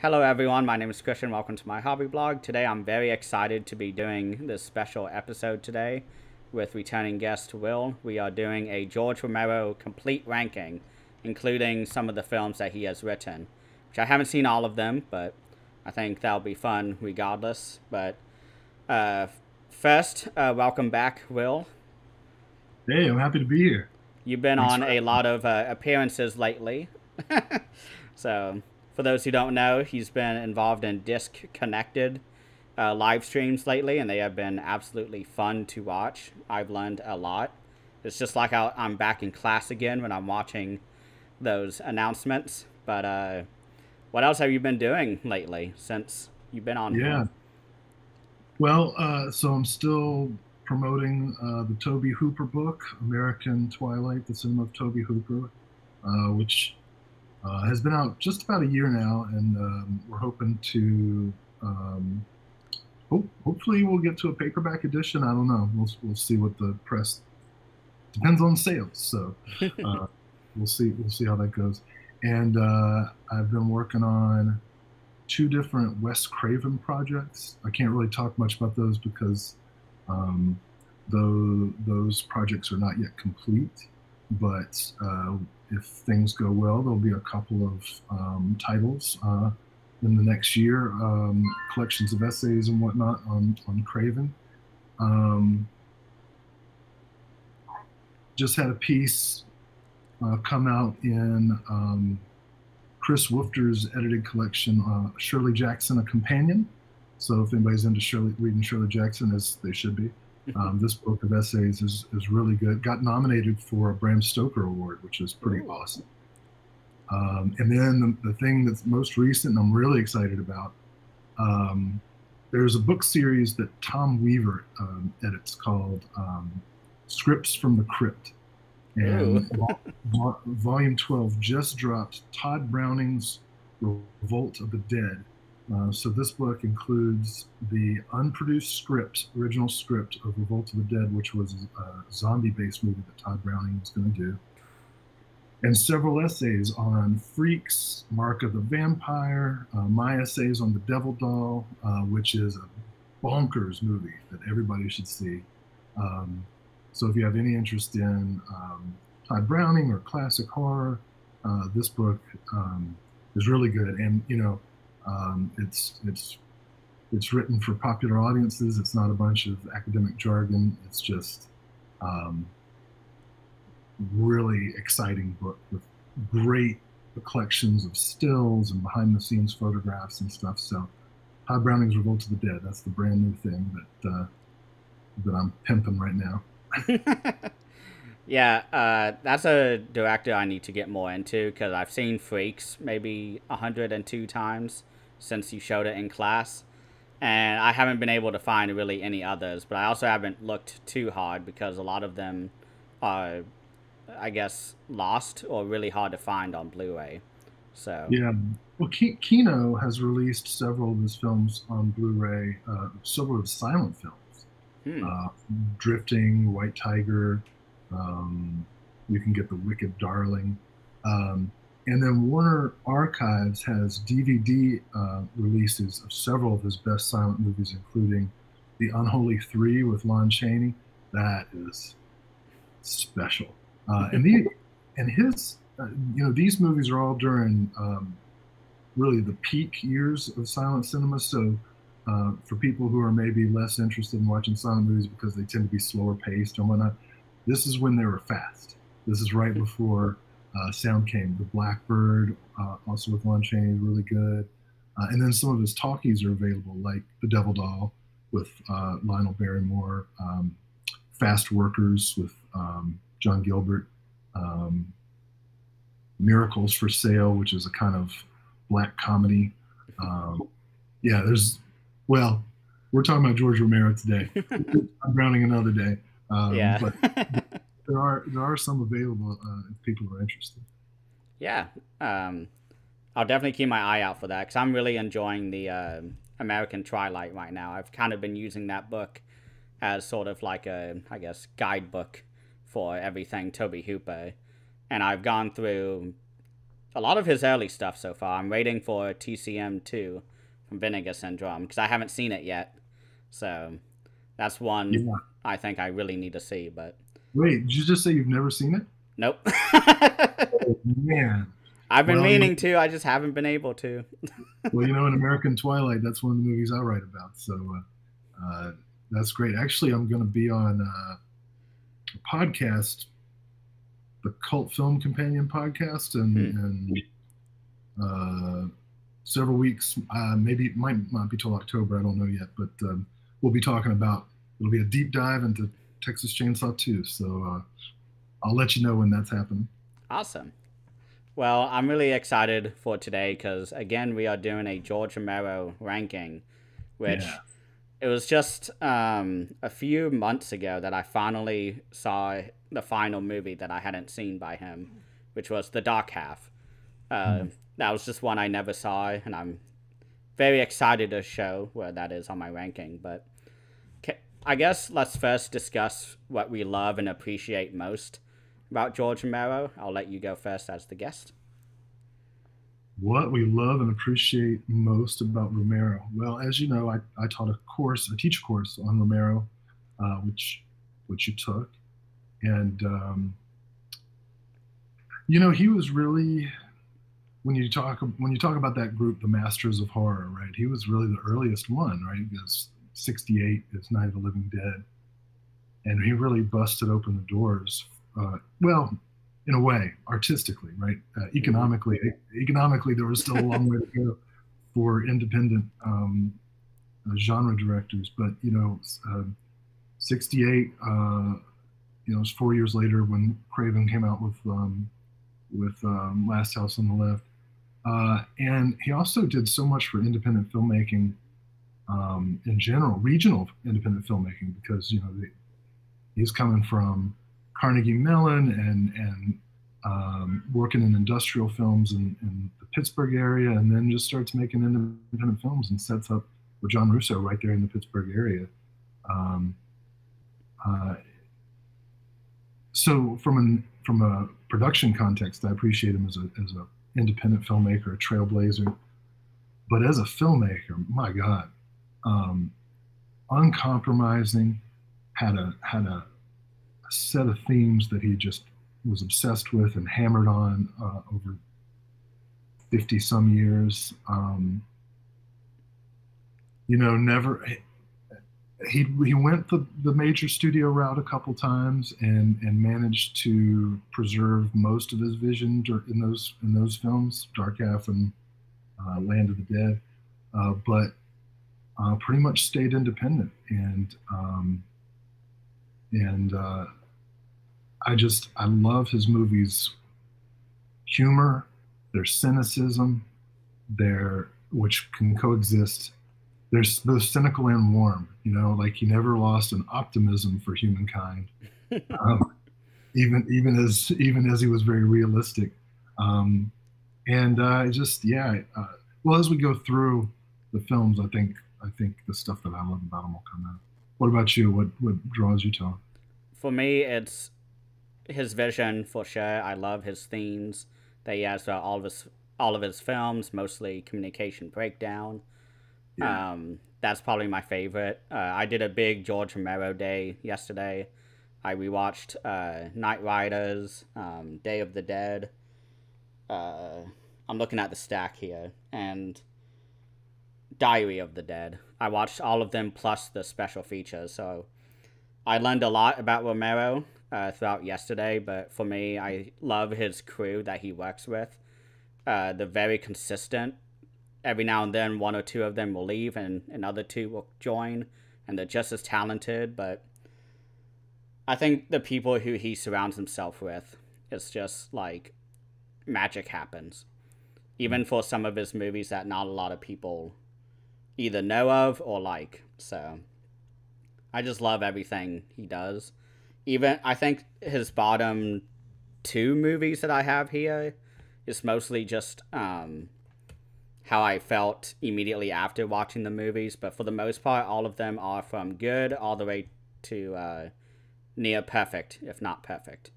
Hello everyone, my name is Christian. Welcome to my hobby blog. Today I'm very excited to be doing this special episode today with returning guest Will. We are doing a George Romero complete ranking, including some of the films that he has written, which I haven't seen all of them, but I think that'll be fun regardless. But uh, first, uh, welcome back, Will. Hey, I'm happy to be here. You've been Thanks on a lot of uh, appearances lately. so for those who don't know, he's been involved in Disc Connected uh, live streams lately, and they have been absolutely fun to watch. I've learned a lot. It's just like I'm back in class again when I'm watching those announcements. But uh, what else have you been doing lately since you've been on? Yeah. Well, uh, so I'm still promoting uh, the Tobe Hooper book, American Twilight: The Cinema of Tobe Hooper, uh, which uh, has been out just about a year now, and um, we're hoping to. Um, hope, hopefully, we'll get to a paperback edition. I don't know. We'll we'll see what the press depends on sales. So uh, we'll see we'll see how that goes. And uh, I've been working on two different Wes Craven projects. I can't really talk much about those because um, those those projects are not yet complete. But uh, if things go well, there'll be a couple of um, titles uh, in the next year, um, collections of essays and whatnot on, on Craven. Um, just had a piece uh, come out in um, Chris Woofter's edited collection, uh, Shirley Jackson, A Companion. So if anybody's into Shirley, reading Shirley Jackson, as they should be, um, this book of essays is, is really good. Got nominated for a Bram Stoker Award, which is pretty Ooh. awesome. Um, and then the, the, thing that's most recent, and I'm really excited about, um, there's a book series that Tom Weaver um, edits called um, Scripts from the Crypt. And vo- volume 12 just dropped Tod Browning's Revolt of the Dead uh, so this book includes the unproduced script, original script of Revolt of the Dead, which was a zombie-based movie that Tod Browning was going to do, and several essays on Freaks, Mark of the Vampire, uh, my essays on the Devil Doll, uh, which is a bonkers movie that everybody should see. Um, so if you have any interest in um, Tod Browning or classic horror, uh, this book um, is really good. And you know um, it's it's it's written for popular audiences. It's not a bunch of academic jargon. It's just um, really exciting book with great collections of stills and behind the scenes photographs and stuff. So, Tod Browning's Revolt of the Dead. That's the brand new thing that uh, that I'm pimping right now. yeah, uh, that's a director I need to get more into because I've seen Freaks maybe 102 times since you showed it in class. And I haven't been able to find really any others, but I also haven't looked too hard because a lot of them are, I guess, lost or really hard to find on Blu-ray. So yeah, well, Kino has released several of his films on Blu-ray, uh, several of his silent films, hmm. uh, Drifting, White Tiger. Um, you can get The Wicked Darling. Um, and then Warner Archives has DVD uh, releases of several of his best silent movies, including The Unholy Three with Lon Chaney. That is special. Uh, and the and his, uh, you know, these movies are all during um, really the peak years of silent cinema. So uh, for people who are maybe less interested in watching silent movies because they tend to be slower paced and whatnot, this is when they were fast. This is right before uh, sound came. The Blackbird, uh, also with Lon Chaney, really good. Uh, and then some of his talkies are available, like The Devil Doll with uh, Lionel Barrymore, um, Fast Workers with um, John Gilbert, um, Miracles for Sale, which is a kind of black comedy. Um, yeah, there's, well, we're talking about George Romero today. I'm Browning another day. Um, yeah. but there are there are some available uh, if people are interested. Yeah, um, I'll definitely keep my eye out for that because I'm really enjoying the uh, American Twilight right now. I've kind of been using that book as sort of like a, I guess, guidebook for everything Tobe Hooper, and I've gone through a lot of his early stuff so far. I'm waiting for TCM two from Vinegar Syndrome because I haven't seen it yet. So that's one yeah. I think I really need to see. But wait, did you just say you've never seen it? Nope. oh, man. I've been well, meaning to. I just haven't been able to. well, you know, in American Twilight, that's one of the movies I write about. So uh, uh, that's great. Actually, I'm going to be on uh, a podcast, the Cult Film Companion podcast, and, hmm. and uh, several weeks. Uh, maybe it might not be till October. I don't know yet, but um, we'll be talking about. It'll be a deep dive into Texas Chainsaw 2. So uh, I'll let you know when that's happening. Awesome. Well, I'm really excited for today because again, we are doing a George Romero ranking, which yeah. it was just um, a few months ago that I finally saw the final movie that I hadn't seen by him, which was The Dark Half. Uh, mm. That was just one I never saw, and I'm very excited to show where that is on my ranking. But I guess let's first discuss what we love and appreciate most about George Romero. I'll let you go first as the guest. What we love and appreciate most about Romero. Well, as you know, I, I taught a course, a teach course on Romero, uh, which which you took, and um, you know he was really when you talk when you talk about that group, the Masters of Horror, right? He was really the earliest one, right? Because '68 is Night of the Living Dead, and he really busted open the doors uh, well, in a way, artistically, right? Uh, economically, economically, there was still a long way to go for independent um, uh, genre directors. But you know, um, '68, uh, you know, it was four years later when Craven came out with um, with um, Last House on the Left, uh, and he also did so much for independent filmmaking um, in general, regional independent filmmaking, because you know he's coming from Carnegie Mellon and and um, working in industrial films in, in, the Pittsburgh area, and then just starts making independent films and sets up with John Russo right there in the Pittsburgh area. Um, uh, so from an from a production context, I appreciate him as a as a independent filmmaker, a trailblazer. But as a filmmaker, my God, um, uncompromising, had a had a a set of themes that he just was obsessed with and hammered on uh, over 50 some years. Um, you know, never, he, he went the, the major studio route a couple times and, and managed to preserve most of his vision in those, in those films, Dark Half and uh, Land of the Dead. Uh, but uh, pretty much stayed independent and, um, and uh, I just I love his movies humor, their cynicism, their which can coexist. There's both cynical and warm, you know, like he never lost an optimism for humankind. um, even even as even as he was very realistic. Um, and uh, just yeah, uh, well as we go through the films, I think I think the stuff that I love about him will come out. What about you? What what draws you to him? For me, it's his vision for sure. I love his themes that he has for all of his all of his films, mostly communication breakdown. Yeah. Um, that's probably my favorite. Uh, I did a big George Romero day yesterday. I rewatched uh, Knightriders, um, Day of the Dead. Uh, I'm looking at the stack here, and Diary of the Dead. I watched all of them plus the special features, so I learned a lot about Romero uh, throughout yesterday, but for me, I love his crew that he works with. Uh, they're very consistent. Every now and then, one or two of them will leave, and another two will join, and they're just as talented. But I think the people who he surrounds himself with, it's just like magic happens. Even for some of his movies that not a lot of people either know of or like. So I just love everything he does even I think his bottom two movies that I have here is mostly just um, how I felt immediately after watching the movies. But for the most part, all of them are from good all the way to uh, near perfect, if not perfect.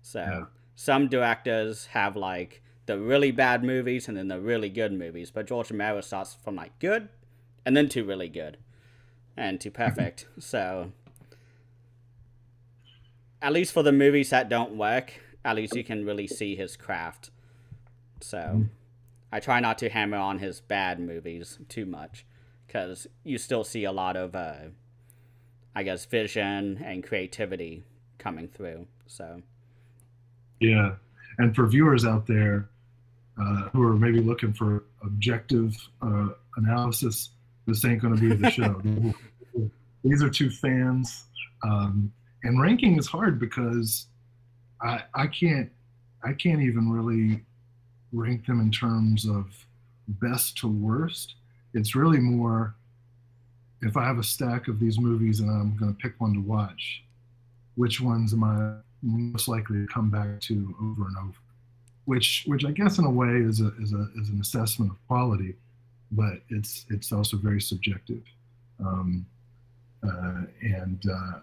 So yeah. some directors have like the really bad movies and then the really good movies. But George Romero starts from like good and then two really good and two perfect. so at least for the movies that don't work, at least you can really see his craft. So I try not to hammer on his bad movies too much because you still see a lot of, uh, I guess, vision and creativity coming through. So, yeah. And for viewers out there uh, who are maybe looking for objective uh, analysis, this ain't going to be the show. These are two fans. Um, and ranking is hard because I, I can't I can't even really rank them in terms of best to worst. It's really more if I have a stack of these movies and I'm going to pick one to watch, which ones am I most likely to come back to over and over? Which, which I guess in a way is a, is a is an assessment of quality, but it's it's also very subjective, um, uh, and uh,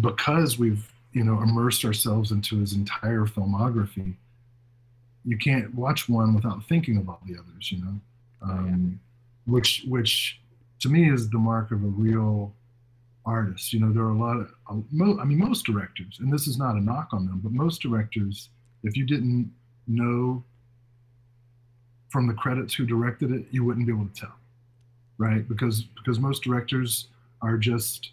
because we've you know immersed ourselves into his entire filmography, you can't watch one without thinking about the others. You know, um, yeah. which which to me is the mark of a real artist. You know, there are a lot of I mean most directors, and this is not a knock on them, but most directors, if you didn't know from the credits who directed it, you wouldn't be able to tell, right? Because because most directors are just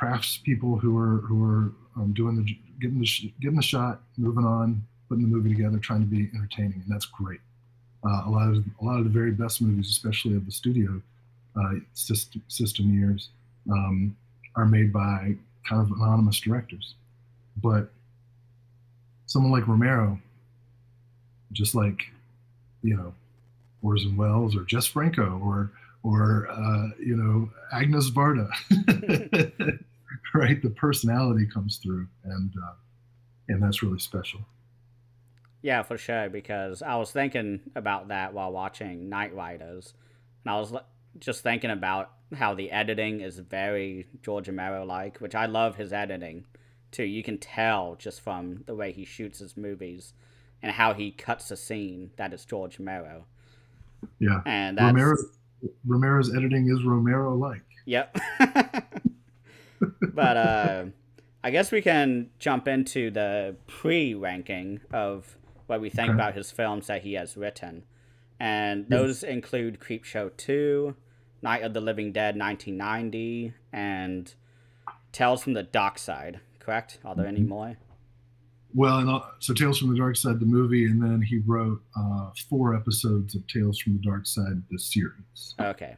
craftspeople who are who are um, doing the getting the getting the shot, moving on, putting the movie together, trying to be entertaining, and that's great. Uh, a lot of a lot of the very best movies, especially of the studio uh, system, system years, um, are made by kind of anonymous directors. But someone like Romero, just like you know Orson Welles or Jess Franco or or uh, you know Agnes Varda, right? The personality comes through, and uh, and that's really special. Yeah, for sure. Because I was thinking about that while watching Knightriders, and I was just thinking about how the editing is very George Romero like, which I love his editing too. You can tell just from the way he shoots his movies and how he cuts a scene that is George Romero. Yeah, and that's, Romero Romero's editing is Romero like. Yep. but uh, I guess we can jump into the pre ranking of what we think okay. about his films that he has written. And those yes. include Creepshow 2, Night of the Living Dead 1990, and Tales from the Dark Side, correct? Are there any mm-hmm. more? Well, and uh, so Tales from the Dark Side, the movie, and then he wrote uh, four episodes of Tales from the Dark Side, the series. Okay.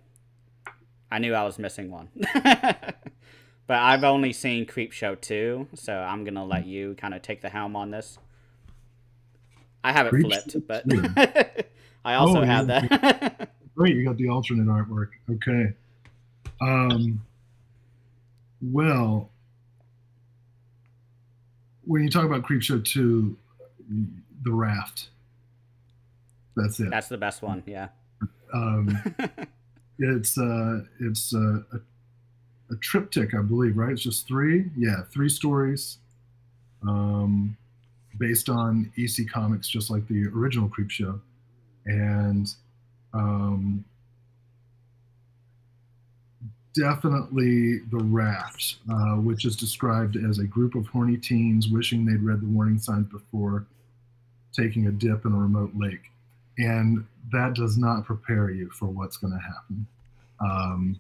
I knew I was missing one. but I've only seen Creepshow 2, so I'm going to let you kind of take the helm on this. I have it Creep flipped, but I also oh, have that. great, you got the alternate artwork. Okay. Um, well, when you talk about Creepshow 2, the raft. That's it. That's the best one, yeah. Um, it's uh, it's uh, a, a triptych, I believe, right? It's just three, yeah, three stories, um, based on EC Comics, just like the original Creepshow, and um, definitely the raft, uh, which is described as a group of horny teens wishing they'd read the warning signs before taking a dip in a remote lake. And that does not prepare you for what's going to happen. Um,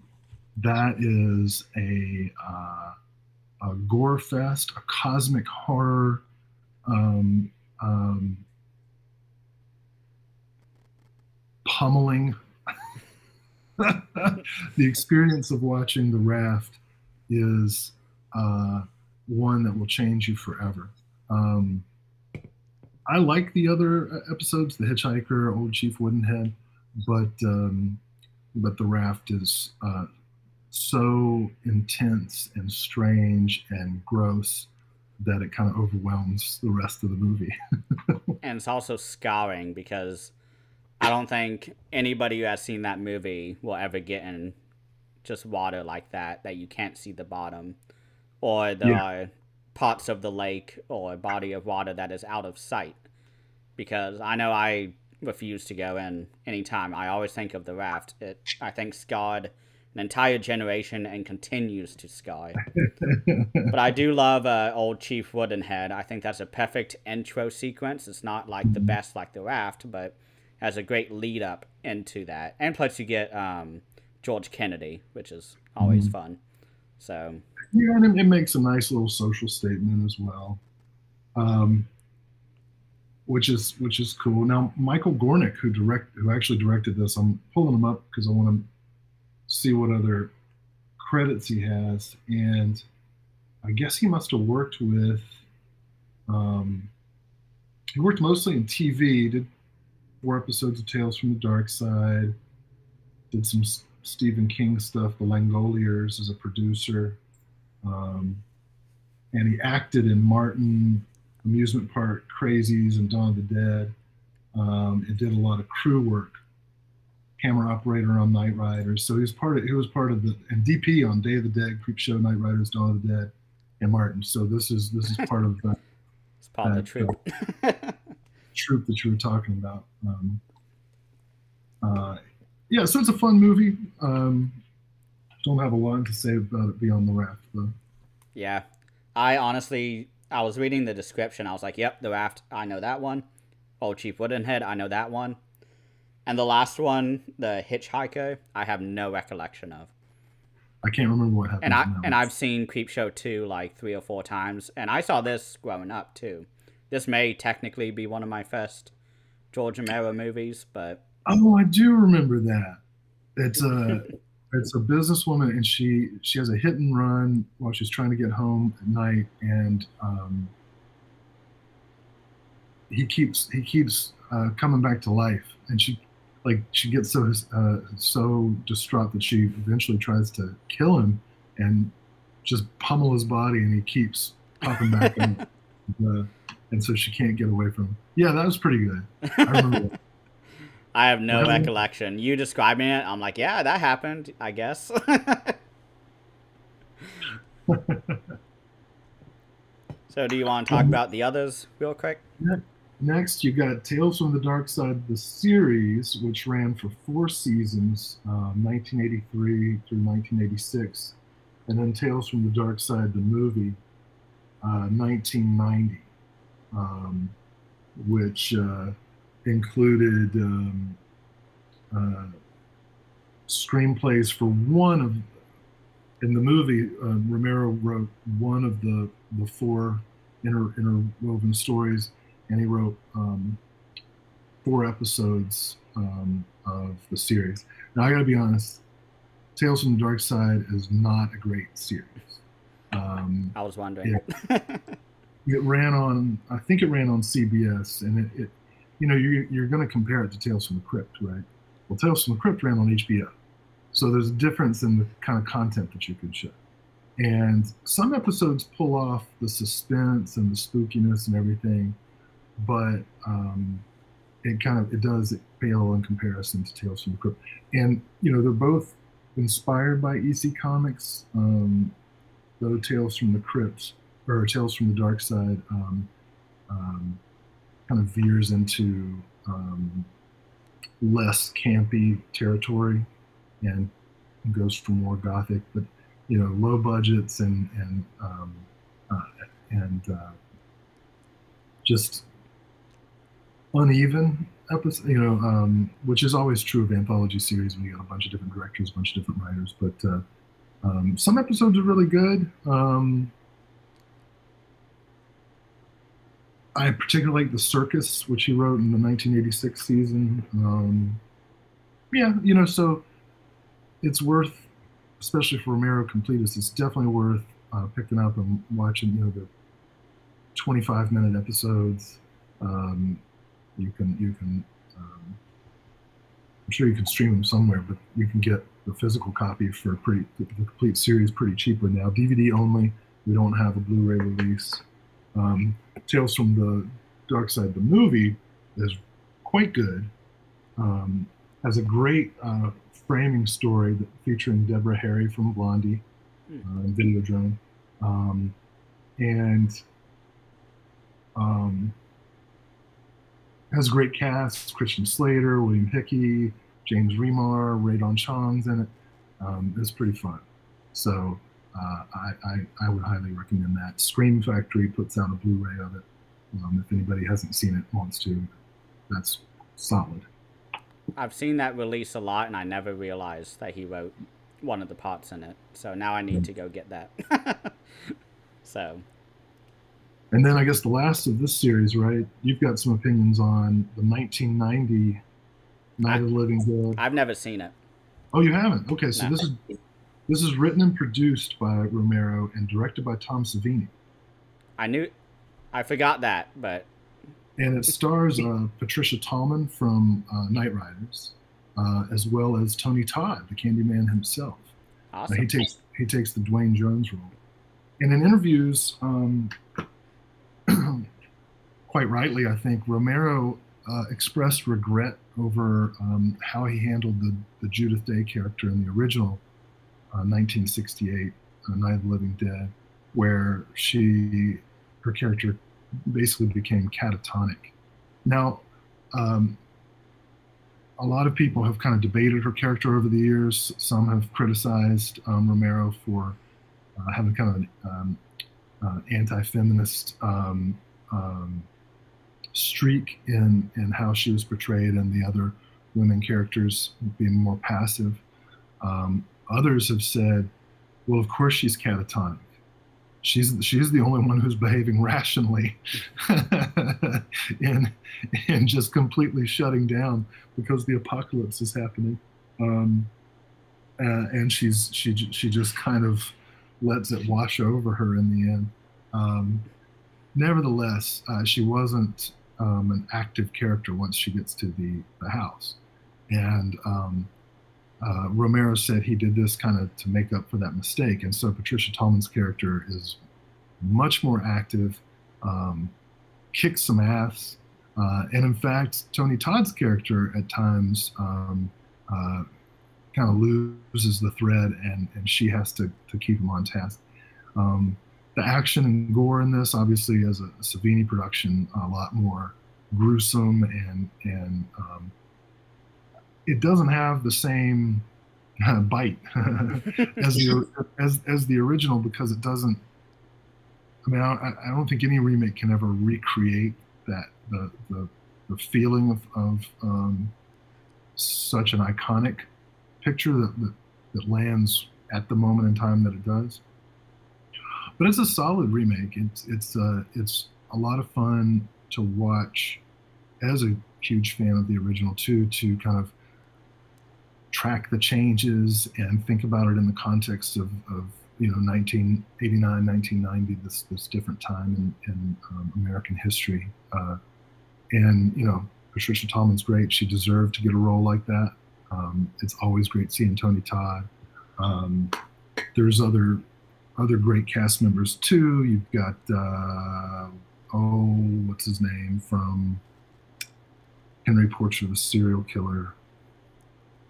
that is a, uh, a, gore fest, a cosmic horror. Um, um, pummeling the experience of watching The Raft is uh, one that will change you forever. Um, I like the other uh, episodes, The Hitchhiker, Old Chief Woodenhead, but um, but The Raft is uh, so intense and strange and gross that it kind of overwhelms the rest of the movie. and it's also scarring because I don't think anybody who has seen that movie will ever get in just water like that that you can't see the bottom, or the yeah. parts of the lake or a body of water that is out of sight, because I know I refuse to go in anytime. I always think of the raft. It I think scarred an entire generation and continues to scar. but I do love uh, old Chief Woodenhead. I think that's a perfect intro sequence. It's not like the best like the raft, but has a great lead up into that. And plus you get um, George Kennedy, which is always mm-hmm. fun. So yeah, and it, it, makes a nice little social statement as well. Um, which is which is cool. Now Michael Gornick, who direct who actually directed this, I'm pulling him up because I want to see what other credits he has, and I guess he must have worked with. Um, he worked mostly in TV. Did four episodes of Tales from the Dark Side. Did some Stephen King stuff. The Langoliers as a producer, um, and he acted in Martin amusement park crazies and Dawn of the Dead. Um, and did a lot of crew work, camera operator on Knightriders. So he was part of he was part of the and DP on Day of the Dead, Creepshow, Knightriders, Dawn of the Dead, and Martin. So this is this is part of the. it's part of the troop. Troop that you were talking about. Um, uh, yeah, so it's a fun movie. Um, don't have a lot to say about it beyond the raft, though. Yeah, I honestly I was reading the description. I was like, yep, the raft. I know that one. Oh, Chief Woodenhead. I know that one. And the last one, the Hitchhiker, I have no recollection of. I can't remember what happened. And I and I've seen Creepshow 2 like three or four times, and I saw this growing up too. This may technically be one of my first George Romero movies, but oh, I do remember that. It's a it's a businesswoman and she she has a hit and run while she's trying to get home at night and um, he keeps he keeps uh, coming back to life and she like she gets so uh, so distraught that she eventually tries to kill him and just pummel his body and he keeps popping back and, uh, and so she can't get away from him yeah that was pretty good i remember I have no recollection. You describing it, I'm like, yeah, that happened, I guess. so, do you want to talk about the others real quick? Next, you got Tales from the Dark Side, the series, which ran for four seasons, uh, 1983 through 1986, and then Tales from the Dark Side, the movie, uh, 1990, um, which. Uh, included um, uh, screenplays for one of in the movie uh, romero wrote one of the the four inter, interwoven stories and he wrote um, four episodes um, of the series. Now i gotta be honest tales from the dark side is not a great series. Um, i was wondering it, ran on i think it ran on cbs and it, it you know, you're, you're going to compare it to Tales from the Crypt, right? Well, Tales from the Crypt ran on HBO. So there's a difference in the kind of content that you can show. And some episodes pull off the suspense and the spookiness and everything, but um, it kind of it does pale in comparison to Tales from the Crypt. And you know they're both inspired by EC Comics, um, though Tales from the Crypt or Tales from the Dark Side um, um kind of veers into um, less campy territory and goes for more gothic, but you know, low budgets and and um, uh, and uh, just uneven episodes. You know, um, which is always true of anthology series when you got a bunch of different directors, a bunch of different writers. But uh, um, some episodes are really good. Um, I particularly like the circus, which he wrote in the 1986 season. Um, yeah, you know, so it's worth, especially for Romero completists, it's definitely worth uh, picking up and watching. You know, the 25 minute episodes. Um, you can you can. Um, I'm sure you can stream them somewhere, but you can get the physical copy for pretty the complete series pretty cheaply now. DVD only. We don't have a Blu-ray release. Um, Tales from the Dark Side, the movie, is quite good. Um, has a great uh, framing story that, featuring Deborah Harry from Blondie hmm. uh, and Videodrome. Um, and um, has a great cast: Christian Slater, William Hickey, James Remar, Rae Dawn Chong's in it. Um, it's pretty fun. So uh, I, I, I would highly recommend that. Scream Factory puts out a Blu-ray of it. Um, if anybody hasn't seen it, wants to, that's solid. I've seen that release a lot, and I never realized that he wrote one of the parts in it. So now I need to go get that. so. And then I guess the last of this series, right? You've got some opinions on the 1990 Night I, of the Living Dead. I've never seen it. Oh, you haven't? Okay, so no. this is this is written and produced by Romero and directed by Tom Savini. I knew, I forgot that, but. And it stars uh, Patricia Tallman from uh, Knightriders, uh, as well as Tony Todd, the Candyman himself. Awesome. he takes he takes the Duane Jones role. And in interviews, um, quite rightly, I think Romero uh, expressed regret over um, how he handled the, the Judith O'Dea character in the original 1968 uh, Night of the Living Dead, where she, her character basically became catatonic. Now, um, a lot of people have kind of debated her character over the years. Some have criticized um, Romero for uh, having kind of an um, uh, anti-feminist um, um, streak in in how she was portrayed, and the other women characters being more passive. Um, Others have said, well, of course she's catatonic. She's she's the only one who's behaving rationally and and just completely shutting down because the apocalypse is happening. Um, uh, and she's she she just kind of lets it wash over her in the end. Um, nevertheless, uh, she wasn't um, an active character once she gets to the, the house. And um, uh, Romero said he did this kind of to make up for that mistake. And so Patricia Tallman's character is much more active, um, kicks some ass. Uh, and in fact, Tony Todd's character at times um, uh, kind of loses the thread and, and she has to, to keep him on task. Um, the action and gore in this, obviously, as a Savini production, a lot more gruesome and, and um, it doesn't have the same uh, bite as the as as the original because it doesn't. I mean, I, I, don't think any remake can ever recreate that the the, the feeling of, of um, such an iconic picture that, that that lands at the moment in time that it does. But it's a solid remake. It's it's uh, it's a lot of fun to watch as a huge fan of the original too. To kind of track the changes and think about it in the context of, of you know 1989 1990 this this different time in, in um, american history. Uh, and you know patricia tallman's great. She deserved to get a role like that. Um, it's always great seeing tony todd. Um, there's other other great cast members too. You've got uh, oh what's his name from henry portrait of a serial killer.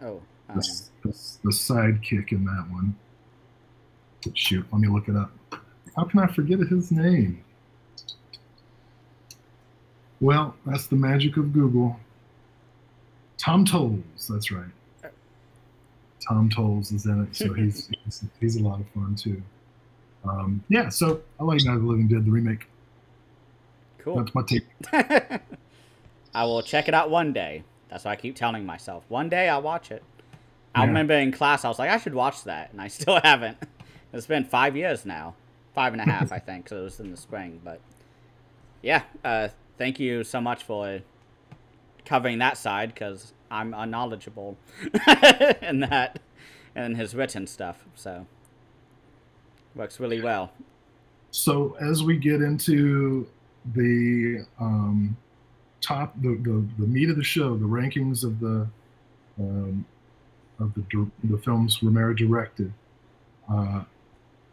Oh the, the, the sidekick in that one. Shoot, let me look it up. How can I forget his name? Well, that's the magic of Google. Tom Towles, that's right. Tom Towles is in it, so he's he's, he's, a lot of fun too. Um, yeah, so I like Night of the Living Dead, the remake. Cool. That's my take. I will check it out one day. That's what I keep telling myself. One day I'll watch it. I remember in class I was like, I should watch that, and I still haven't. It's been five years now, five and a half, I think, because it was in the spring. But yeah, uh, thank you so much for covering that side because I'm unknowledgeable in that and his written stuff. So works really well. So as we get into the um, top, the, the the meat of the show, the rankings of the um, of the, the films Romero directed. Uh,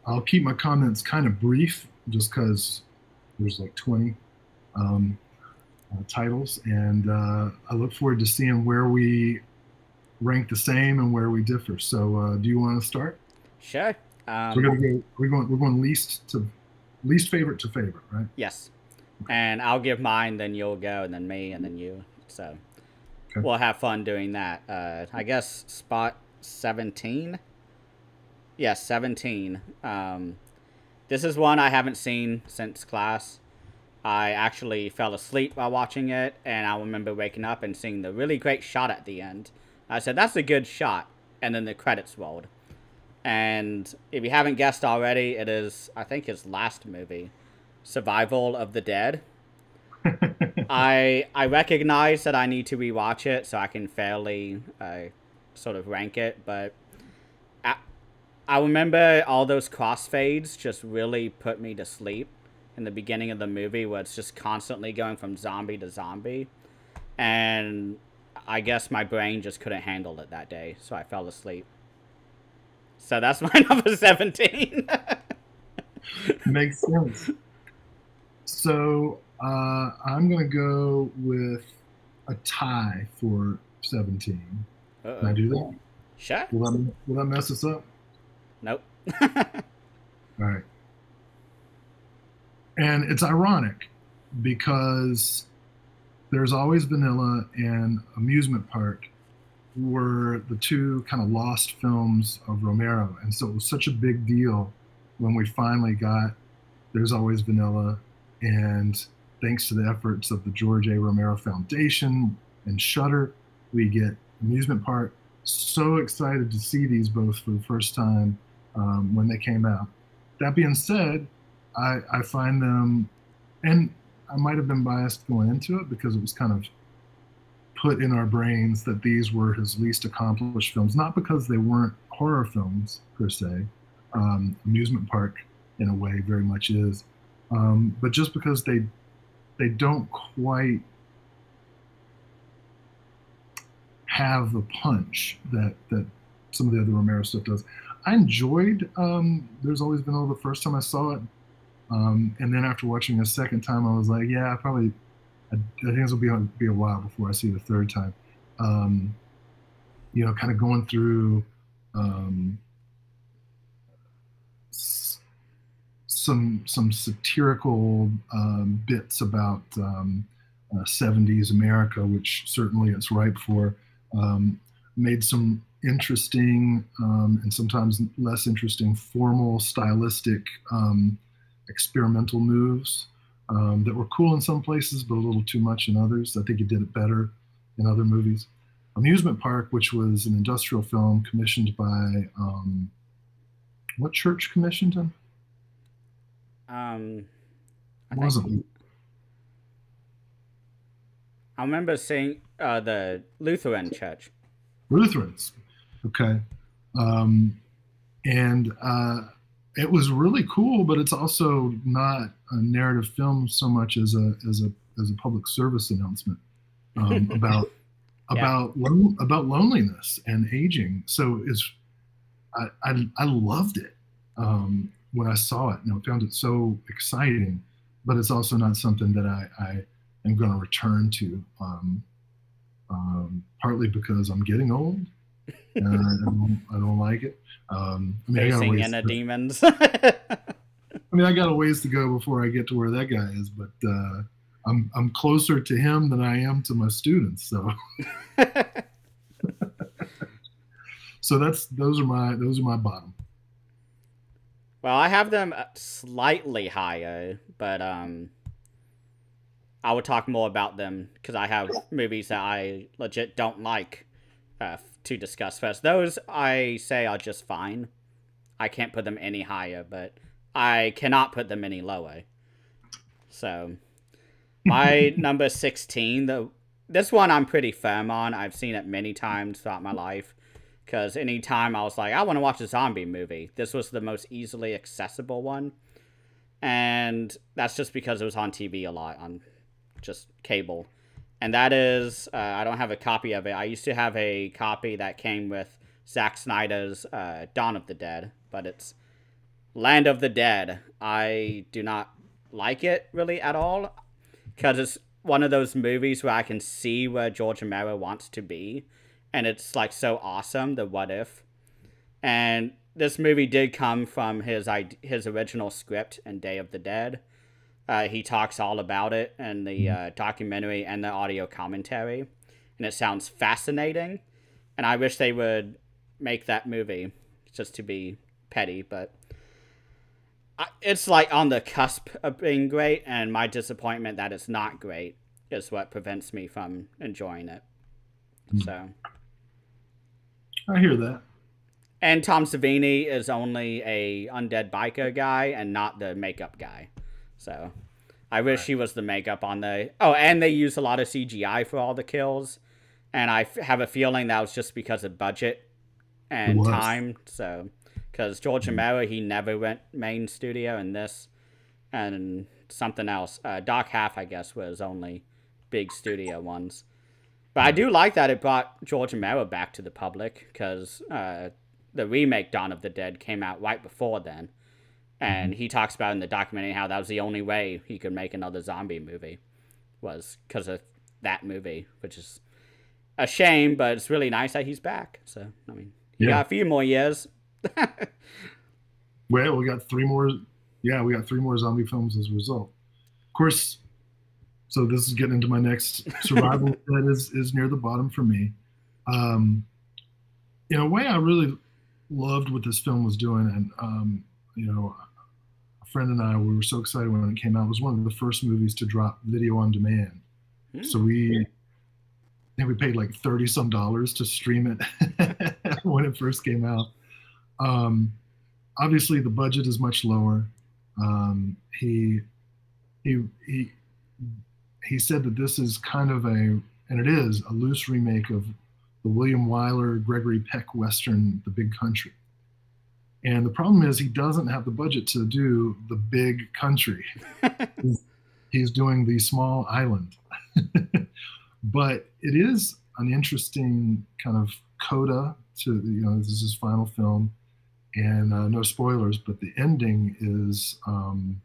I'll keep my comments kind of brief just because there's like 20 um, uh, titles, and uh, I look forward to seeing where we rank the same and where we differ. So, uh, do you want to start? Sure. Um, so we're gonna go. We're going. We're going least to least favorite to favorite, right? Yes. and I'll give mine, then you'll go, and then me, and then you. So Okay. we'll have fun doing that. Uh, I guess spot seventeen. Yeah, seventeen. Um, this is one I haven't seen since class. I actually fell asleep while watching it, and I remember waking up and seeing the really great shot at the end. I said, "That's a good shot," and then the credits rolled. And if you haven't guessed already, it is I think his last movie, Survival of the Dead. I I recognize that I need to rewatch it so I can fairly uh, sort of rank it, but I, I remember all those crossfades just really put me to sleep in the beginning of the movie, where it's just constantly going from zombie to zombie, and I guess my brain just couldn't handle it that day, so I fell asleep. So that's my number seventeen. Makes sense. So uh, I'm going to go with a tie for 17. Can I do that? Sure. Will that, will that mess us up? Nope. All right. And it's ironic because there's always vanilla and amusement park were the two kind of lost films of Romero. And so it was such a big deal when we finally got There's Always Vanilla. And thanks to the efforts of the George A. Romero Foundation and Shudder, we get Amusement Park. So excited to see these both for the first time um, when they came out. That being said, I, I find them, and I might have been biased going into it because it was kind of put in our brains that these were his least accomplished films, not because they weren't horror films per se. Um, Amusement Park, in a way, very much is, um, but just because they they don't quite have the punch that that some of the other Romero stuff does. I enjoyed. Um, There's Always Vanilla the first time I saw it, um, and then after watching a second time, I was like, yeah, I probably. I, I think this will be be a while before I see a third time. Um, you know, kind of going through um, s- some some satirical um, bits about um, uh, 70s America, which certainly it's ripe for. Um, made some interesting um, and sometimes less interesting formal stylistic um, experimental moves um, that were cool in some places but a little too much in others i think he did it better in other movies amusement park which was an industrial film commissioned by what church commissioned him Um, I wasn't I remember seeing uh, the Lutheran church. Lutherans. Okay. Um, and uh, it was really cool, but it's also not a narrative film so much as a as a as a public service announcement um, about Yeah. about lon- about loneliness and aging. So it's I I, I loved it um, when I saw it, and I found it so exciting. But it's also not something that I, I am going to return to. Um, um, partly because I'm getting old and I don't, I don't like it. Um, I mean, I got, a Facing ways to, demons. I mean, I got a ways to go before I get to where that guy is, but uh, I'm I'm closer to him than I am to my students. So so that's those are my those are my bottom. Well, I have them uh, slightly higher, but um, I will talk more about them because I have movies that I legit don't like uh, to discuss first. Those I say are just fine. I can't put them any higher, but I cannot put them any lower. So, my number 16, the this one I'm pretty firm on. I've seen it many times throughout my life. Because anytime I was like, I want to watch a zombie movie, this was the most easily accessible one. And that's just because it was on TV a lot, on just cable. And that is, uh, I don't have a copy of it. I used to have a copy that came with Zack Snyder's uh, Dawn of the Dead, but it's Land of the Dead. I do not like it really at all because it's one of those movies where I can see where George Romero wants to be, and it's like so awesome. The what if, and this movie did come from his his original script and Day of the Dead. Uh, he talks all about it in the uh, documentary and the audio commentary, and it sounds fascinating. And I wish they would make that movie, just to be petty, but I, it's like on the cusp of being great, and my disappointment that it's not great is what prevents me from enjoying it. Mm. So I hear that. And Tom Savini is only a undead biker guy and not the makeup guy. So I wish right. he was the makeup on the. Oh, and they use a lot of CGI for all the kills, and I f- have a feeling that was just because of budget and time. So because George mm-hmm. Romero he never went main studio in this, and something else. Uh, Dark Half I guess was only big studio ones. But I do like that it brought George Romero back to the public because uh, the remake Dawn of the Dead came out right before then. And he talks about in the documentary how that was the only way he could make another zombie movie was because of that movie, which is a shame, but it's really nice that he's back. So, I mean, he yeah. got a few more years. well, we got three more. Yeah, we got three more zombie films as a result. Of course, so this is getting into my next survival that is is near the bottom for me. Um, in a way, I really loved what this film was doing, and um, you know, a friend and I we were so excited when it came out. It was one of the first movies to drop video on demand. Mm. So we, I we paid like thirty some dollars to stream it when it first came out. Um, obviously, the budget is much lower. Um, he, he, he, he said that this is kind of a, and it is a loose remake of the William Wyler, Gregory Peck Western, The Big Country. And the problem is he doesn't have the budget to do the big country. he's, he's, doing the small island. but it is an interesting kind of coda to, you know, this is his final film. And uh, no spoilers, but the ending is um,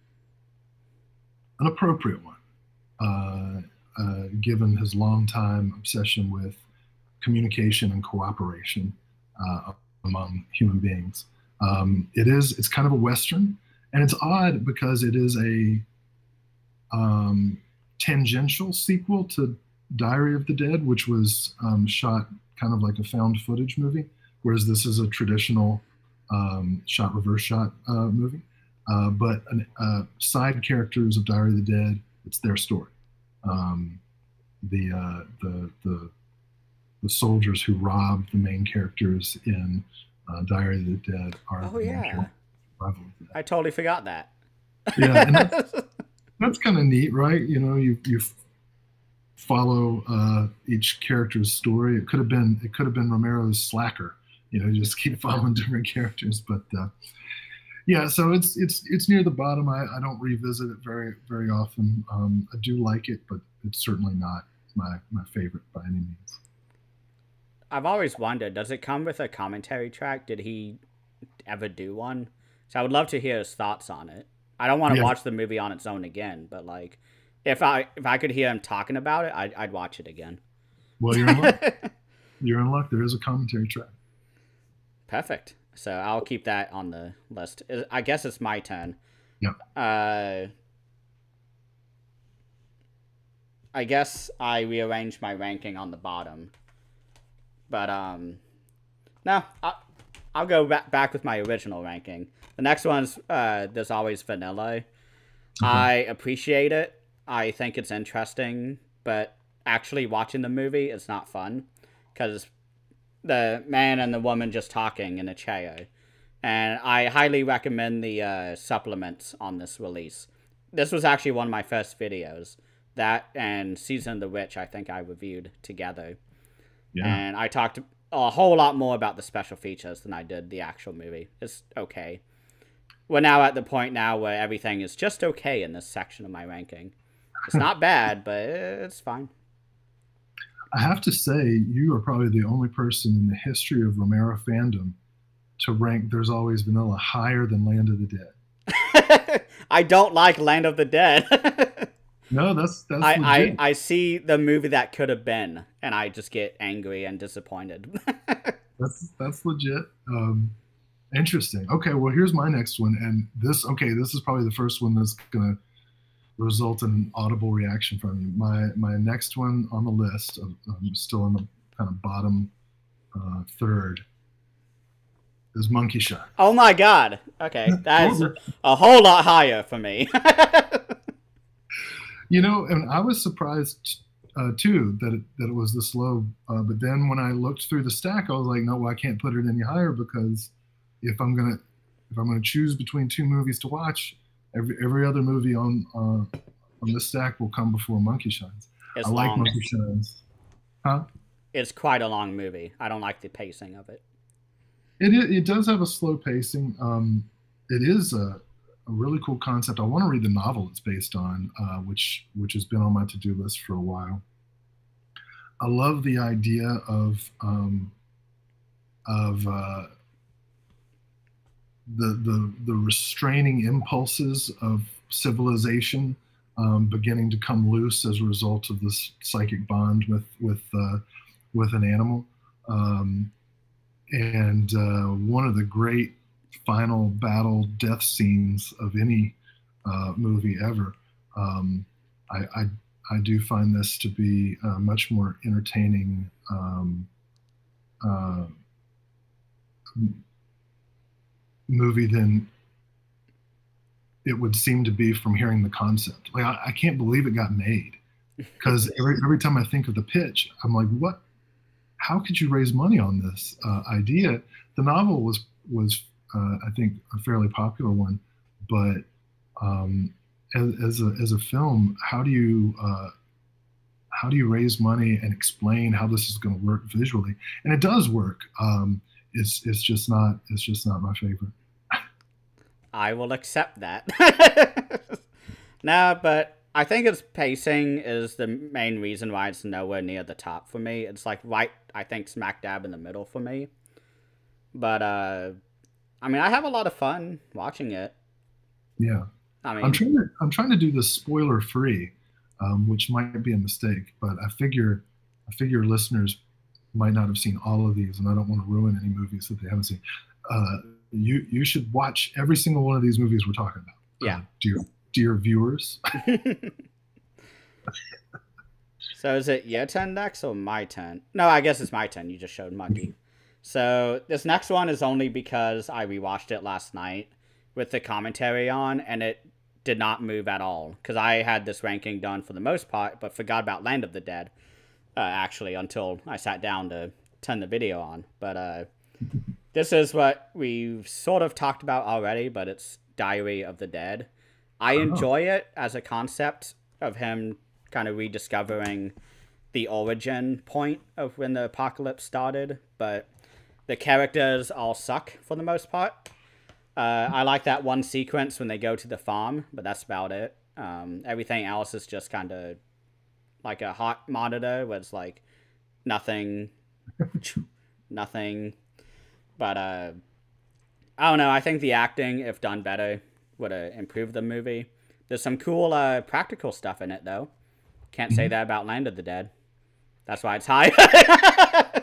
an appropriate one, given his long time obsession with communication and cooperation uh, among human beings. Um, it is it's kind of a western, and it's odd because it is a um, tangential sequel to Diary of the Dead, which was um, shot kind of like a found footage movie, whereas this is a traditional um, shot reverse shot uh, movie. Uh, but an, uh, side characters of Diary of the Dead, it's their story. Um, the, uh, the the the soldiers who robbed the main characters in uh, Diary of the Dead are. Oh yeah. I totally forgot that. Yeah, that's, that's kind of neat, right? You know, you you follow uh, each character's story. It could have been it could have been Romero's Slacker. You know, just keep following different characters, but. Yeah, so it's it's it's near the bottom. I, I don't revisit it very very often. Um, I do like it, but it's certainly not my my favorite by any means. I've always wondered, does it come with a commentary track? Did he ever do one? So I would love to hear his thoughts on it. I don't want to yeah. watch the movie on its own again, but like, if I if I could hear him talking about it, I'd, I'd watch it again. Well, you're in luck. you're in luck. There is a commentary track. Perfect. So I'll keep that on the list. I guess it's my turn. Yeah. Uh, I guess I rearranged my ranking on the bottom. But um, no, I'll, I'll go back back with my original ranking. The next one's uh, there's always vanilla. Mm-hmm. I appreciate it. I think it's interesting, but actually watching the movie is not fun because the man and the woman just talking in a chair. And I highly recommend the uh, supplements on this release. This was actually one of my first videos. That and Season of the Witch, I think I reviewed together. Yeah. And I talked a whole lot more about the special features than I did the actual movie. It's okay. We're now at the point now where everything is just okay in this section of my ranking. It's not bad, but it's fine. I have to say, you are probably the only person in the history of Romero fandom to rank There's Always Vanilla higher than Land of the Dead. I don't like Land of the Dead. No, that's that's. I, I I see the movie that could have been, and I just get angry and disappointed. that's that's legit. Um, interesting. Okay, well here's my next one, and this okay, this is probably the first one that's gonna result in an audible reaction from you. My my next one on the list, I'm still in the kind of bottom uh, third, is Monkey Shines. Oh my god! Okay, that is a whole lot higher for me. you know, and I was surprised uh, too that it, that it was this low. Uh, but then when I looked through the stack, I was like, no, well, I can't put it any higher because if I'm gonna if I'm gonna choose between two movies to watch, every every other movie on uh, on this stack will come before Monkey Shines. It's I long. like Monkey Shines. Huh? It's quite a long movie. I don't like the pacing of it. It it, it does have a slow pacing. Um, it is a, a really cool concept. I want to read the novel it's based on, uh, which which has been on my to do list for a while. I love the idea of um, of uh, the, the the restraining impulses of civilization um, beginning to come loose as a result of this psychic bond with with uh, with an animal. Um, and uh, one of the great final battle death scenes of any uh, movie ever. Um, I, I, I, do find this to be a much more entertaining um, uh, movie than it would seem to be from hearing the concept. Like I, I can't believe it got made because every every time I think of the pitch, I'm like, what? How could you raise money on this uh, idea? The novel was was uh, I think a fairly popular one, but um, as, as, a as a film, how do you uh, how do you raise money and explain how this is going to work visually? And it does work. Um, it's it's just not it's just not my favorite. I will accept that. no, but I think its pacing is the main reason why it's nowhere near the top for me. It's like right, I think, smack dab in the middle for me. But uh, I mean, I have a lot of fun watching it. Yeah. I mean, I'm trying to I'm trying to do this spoiler free, um, which might be a mistake, but I figure I figure listeners might not have seen all of these, and I don't want to ruin any movies that they haven't seen. Uh, you you should watch every single one of these movies we're talking about. Yeah, uh, dear dear viewers. so is it your turn next or my turn? No, I guess it's my turn. You just showed Monkey. So this next one is only because I rewatched it last night with the commentary on, and it did not move at all because I had this ranking done for the most part, but forgot about Land of the Dead. Uh, actually, until I sat down to turn the video on, but uh, this is what we've sort of talked about already, but it's Diary of the Dead. I oh. enjoy it as a concept of him kind of rediscovering the origin point of when the apocalypse started, but the characters all suck for the most part. Uh, I like that one sequence when they go to the farm, but that's about it. Um, everything else is just kind of like a hot monitor where it's like nothing, nothing, but uh, I don't know. I think the acting, if done better, would have improved the movie. There's some cool uh, practical stuff in it, though. Can't say mm-hmm. that about Land of the Dead. That's why it's high.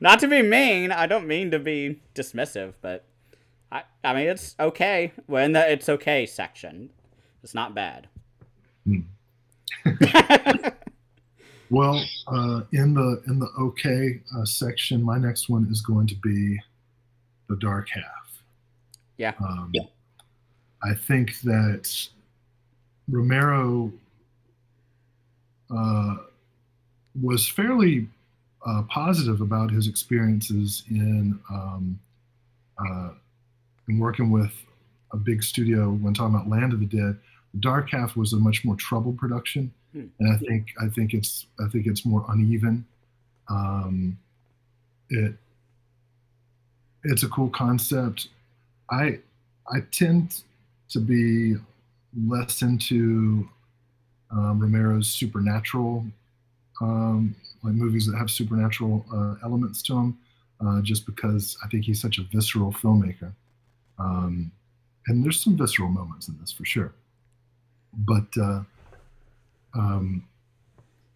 Not to be mean. I don't mean to be dismissive, but I, I mean it's okay. We're in the it's okay section. It's not bad. Hmm. Well, uh, in the in the okay uh, section, my next one is going to be the dark half. Yeah. Um, yeah. I think that Romero uh, was fairly uh, positive about his experiences in um, uh, in working with a big studio when talking about Land of the Dead. Dark Half was a much more troubled production Hmm. and I think I think it's I think it's more uneven. Um, it it's a cool concept. I I tend to be less into um, Romero's supernatural um, like movies that have supernatural uh, elements to them, uh, just because I think he's such a visceral filmmaker. Um, and there's some visceral moments in this for sure. But uh, um,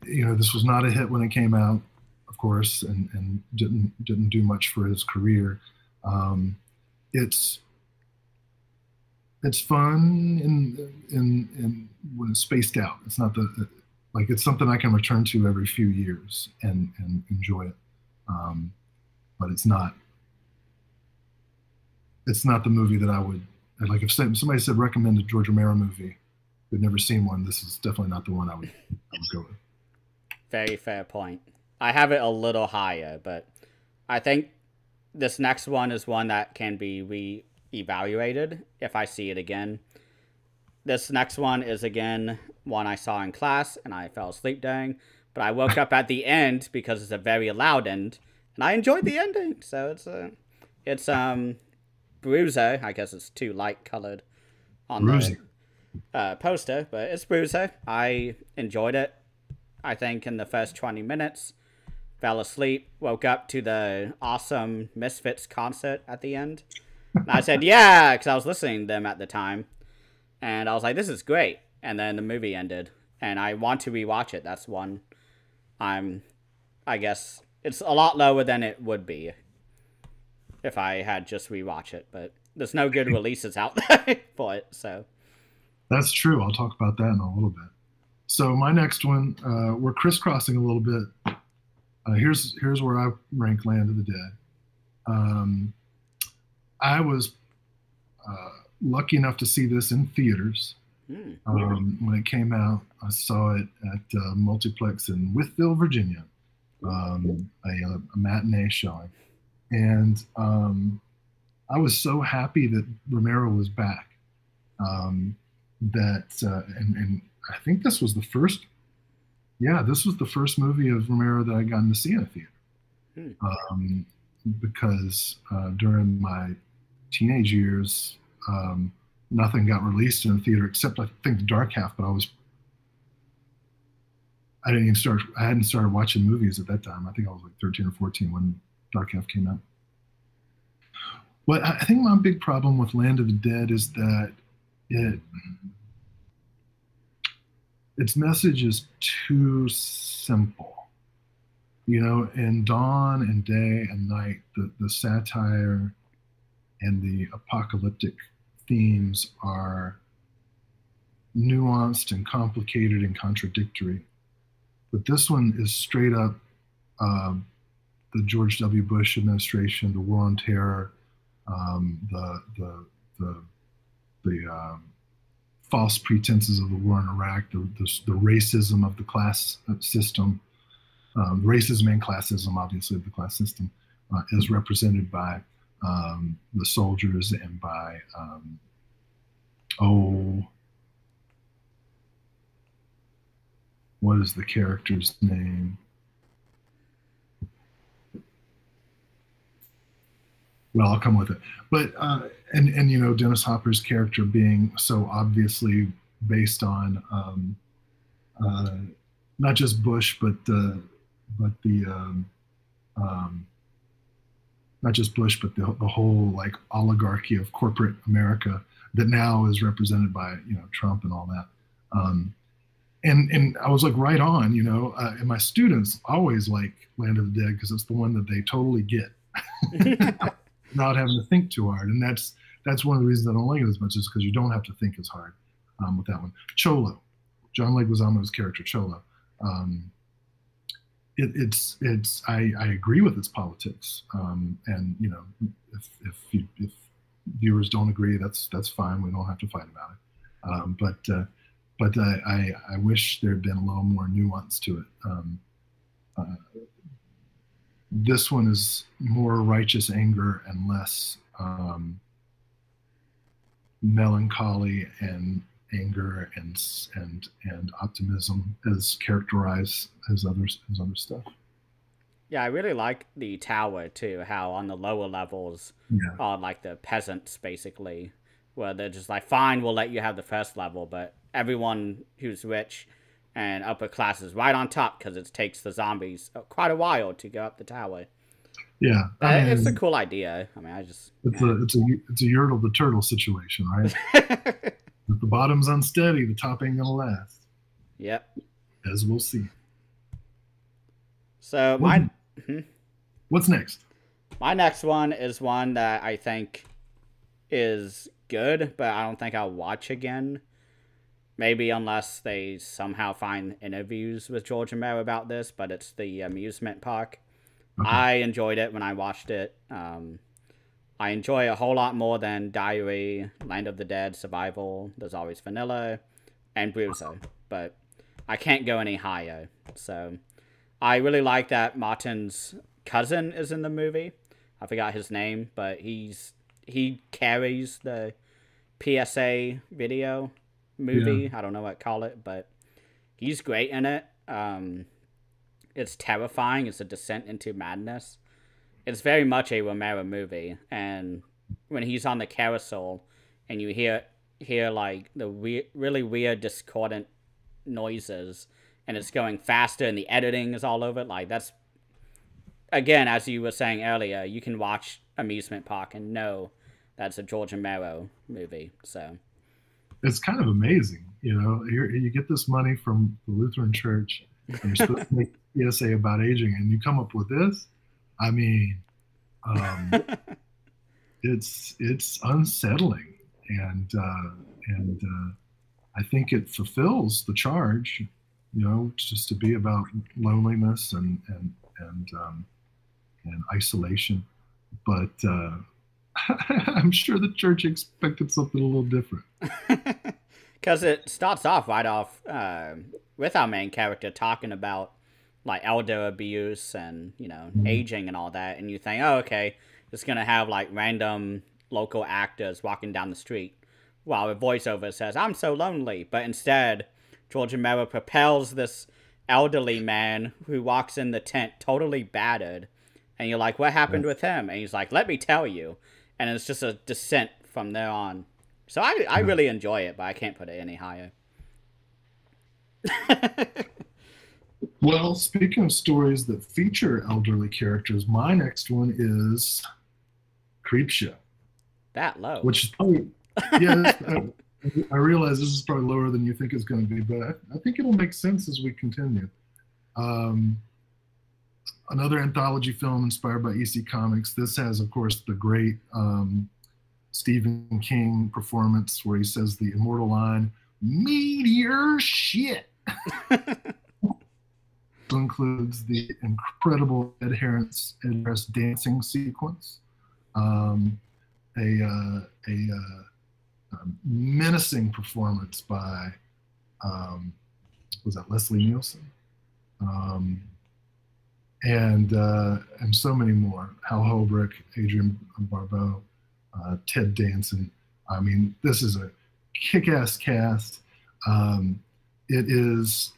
you know, this was not a hit when it came out, of course, and, and didn't didn't do much for his career. Um, it's it's fun in in in when it's spaced out. It's not the like it's something I can return to every few years and and enjoy it. Um, but it's not it's not the movie that I would like. If somebody said recommend a George Romero movie, who'd never seen one, this is definitely not the one I would, I would go with. Very fair point. I have it a little higher, but I think this next one is one that can be re-evaluated if I see it again. This next one is again one I saw in class and I fell asleep during, but I woke up at the end because it's a very loud end, and I enjoyed the ending. So it's a, it's um, Bruiser. I guess it's too light colored on Bruiser. the uh, poster, but it's Bruiser. I enjoyed it. I think in the first twenty minutes, fell asleep, woke up to the awesome Misfits concert at the end. And I said, "Yeah," because I was listening to them at the time, and I was like, "This is great." And then the movie ended, and I want to rewatch it. That's one. I'm, I guess it's a lot lower than it would be if I had just rewatch it, but there's no good releases out there for it. So that's true. I'll talk about that in a little bit. So my next one, uh, we're crisscrossing a little bit. Uh, here's here's where I rank Land of the Dead. Um, I was uh, lucky enough to see this in theaters. Mm. Um, when it came out, I saw it at uh, Multiplex in Wytheville, Virginia, um, a, a, matinee showing, and um, I was so happy that Romero was back. That uh, and, and I think this was the first. Yeah, this was the first movie of Romero that I got to see in a theater. Hmm. Um, because uh, during my teenage years, um, nothing got released in the theater except I think the Dark Half. But I was I didn't even start. I hadn't started watching movies at that time. I think I was like 13 or 14 when Dark Half came out. But I think my big problem with Land of the Dead is that it its message is too simple. You know, in dawn and day and night, the, the satire and the apocalyptic themes are nuanced and complicated and contradictory. But this one is straight up um, the George W. Bush administration, the war on terror, um, the the the, the um, false pretenses of the war in Iraq, the, the, the racism of the class system, um, racism and classism, obviously, of the class system, uh, is represented by um, the soldiers and by, um, oh, what is the character's name? well, I'll come with it. But uh, and and you know Dennis Hopper's character being so obviously based on um, uh, not just Bush, but uh, but the um, um, not just Bush, but the, the whole like oligarchy of corporate America that now is represented by you know Trump and all that. Um, and and I was like right on, you know. Uh, and my students always like Land of the Dead because it's the one that they totally get. not having to think too hard. And that's that's one of the reasons I don't like it as much is because you don't have to think as hard um, with that one. Cholo, John Leguizamo's character Cholo. Um, it, it's it's I, I agree with its politics, um, and you know if if, you, if viewers don't agree, that's that's fine. We don't have to fight about it. Um, but uh, but I, I, I wish there had been a little more nuance to it. Um, uh, this one is more righteous anger and less um, melancholy and anger and and and optimism as characterized as others as other stuff. Yeah, I really like the tower too. How on the lower levels yeah. are like the peasants basically, where they're just like, fine, we'll let you have the first level, but everyone who's rich and upper classes right on top because it takes the zombies quite a while to go up the tower. Yeah, I mean, it's a cool idea. I mean, I just it's a it's a it's a Yertle the turtle situation, right? if the bottom's unsteady, the top ain't gonna last. Yep. As we'll see. So my hmm? what's next? My next one is one that I think is good, but I don't think I'll watch again. Maybe unless they somehow find interviews with George and Romero about this, but it's the amusement park. Okay. I enjoyed it when I watched it. Um, I enjoy it a whole lot more than Diary, Land of the Dead, Survival, There's Always Vanilla, and Bruiser. But I can't go any higher. So I really like that Martin's cousin is in the movie. I forgot his name, but he's he carries the PSA video movie. Yeah. I don't know what to call it, but he's great in it. Um, it's terrifying. It's a descent into madness. It's very much a Romero movie, and when he's on the carousel, and you hear hear like the we- really weird discordant noises, and it's going faster, and the editing is all over it. Like that's again, as you were saying earlier, you can watch Amusement Park and know that's a George Romero movie. So it's kind of amazing, you know. you get this money from the Lutheran Church, and you're supposed to make PSA about aging, and you come up with this. I mean, um, it's it's unsettling, and uh, and uh, I think it fulfills the charge, you know, just to be about loneliness and and and um, and isolation. But uh, I'm sure the church expected something a little different. Because it starts off right off uh, with our main character talking about like elder abuse and you know mm-hmm. aging and all that, and you think, oh, okay, it's gonna have like random local actors walking down the street while a voiceover says, "I'm so lonely," but instead, George Romero propels this elderly man who walks in the tent totally battered, and you're like, "What happened with him?" And he's like, "Let me tell you," and it's just a descent from there on. So I I really enjoy it, but I can't put it any higher. Well, speaking of stories that feature elderly characters, my next one is Creepshow. That low. Which is probably, yeah, I, I, realize this is probably lower than you think it's going to be, but I, I, think it'll make sense as we continue. Um, another anthology film inspired by EC Comics. This has, of course, the great um, Stephen King performance where he says the immortal line, meteor shit. includes the incredible Ed Harris dancing sequence, um, a, uh, a, uh, a, menacing performance by um, was that Leslie Nielsen, um, and uh, and so many more. Hal Holbrook, Adrienne Barbeau, uh, Ted Danson. I mean, this is a kick-ass cast. Um, it is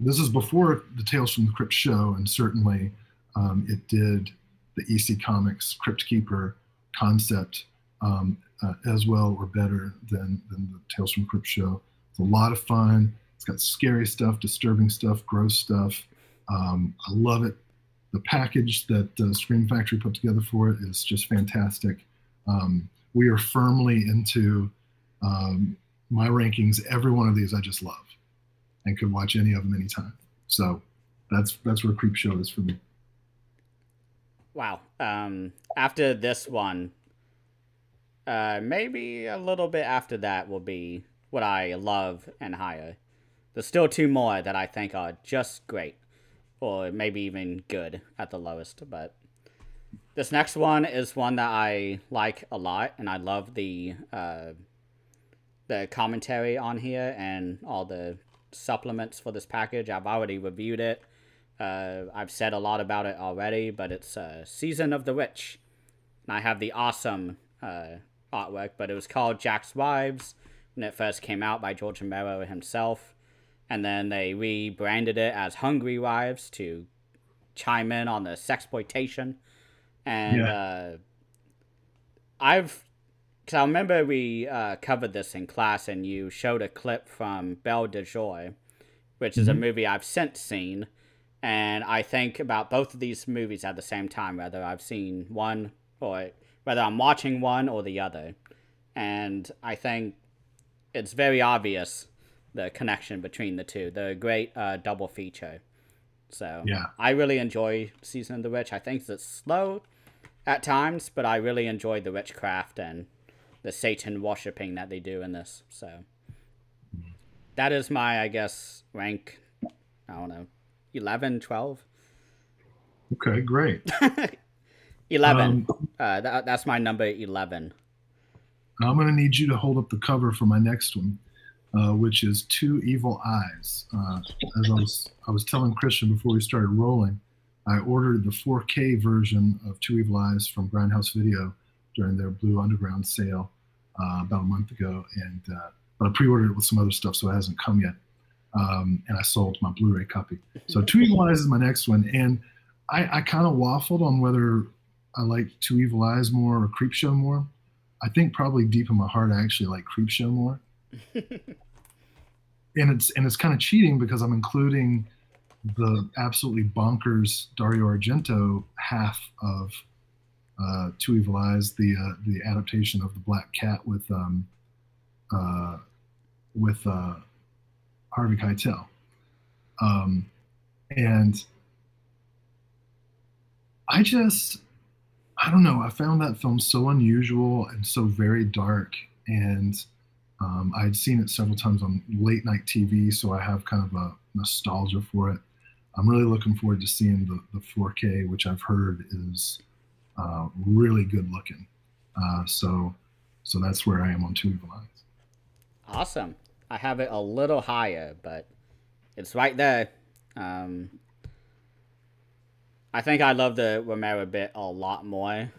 this is before the Tales from the Crypt show, and certainly um, it did the EC Comics Crypt Keeper concept um, uh, as well or better than, than the Tales from the Crypt show. It's a lot of fun. It's got scary stuff, disturbing stuff, gross stuff. Um, I love it. The package that uh, Scream Factory put together for it is just fantastic. Um, we are firmly into um, my rankings. Every one of these I just love and could watch any of them anytime. So that's that's where Creep Show is for me. Wow. Um, after this one, uh, maybe a little bit after that will be what I love and higher. There's still two more that I think are just great, or maybe even good at the lowest. But this next one is one that I like a lot, and I love the uh, the commentary on here and all the supplements for this package. I've already reviewed it. Uh, I've said a lot about it already, but it's uh, Season of the Witch. And I have the awesome uh, artwork, but it was called Jack's Wives when it first came out by George Romero himself. And then they rebranded it as Hungry Wives to chime in on the sexploitation. And yeah. Uh, I've because I remember we uh, covered this in class, and you showed a clip from Belle de Jour, which is mm-hmm. a movie I've since seen, and I think about both of these movies at the same time, whether I've seen one or whether I'm watching one or the other, and I think it's very obvious the connection between the two. The great uh, double feature. So yeah, I really enjoy Season of the Witch. I think it's slow at times, but I really enjoy the witchcraft and the Satan worshipping that they do in this. So that is my, I guess, rank. I don't know, 11, 12. Okay, great. 11. Um, uh, that, that's my number 11. I'm going to need you to hold up the cover for my next one, uh, which is Two Evil Eyes. Uh, as I was, I was telling Christian before we started rolling, I ordered the 4K version of Two Evil Eyes from Grindhouse Video during their Blue Underground sale uh, about a month ago, and uh, but I pre-ordered it with some other stuff, so it hasn't come yet. Um, and I sold my Blu-ray copy. So Two Evil Eyes is my next one, and I, I kind of waffled on whether I like Two Evil Eyes more or Creepshow more. I think probably deep in my heart, I actually like Creepshow more. and it's and it's kind of cheating because I'm including the absolutely bonkers Dario Argento half of uh, Two Evil Eyes, the uh, the adaptation of the Black Cat with um, uh, with uh, Harvey Keitel, um, and I just I don't know. I found that film so unusual and so very dark, and um, I had seen it several times on late night TV, so I have kind of a nostalgia for it. I'm really looking forward to seeing the, the 4K, which I've heard is uh, really good looking. Uh, so, so that's where I am on Two Evil Eyes. Awesome. I have it a little higher, but it's right there. Um, I think I love the Romero bit a lot more,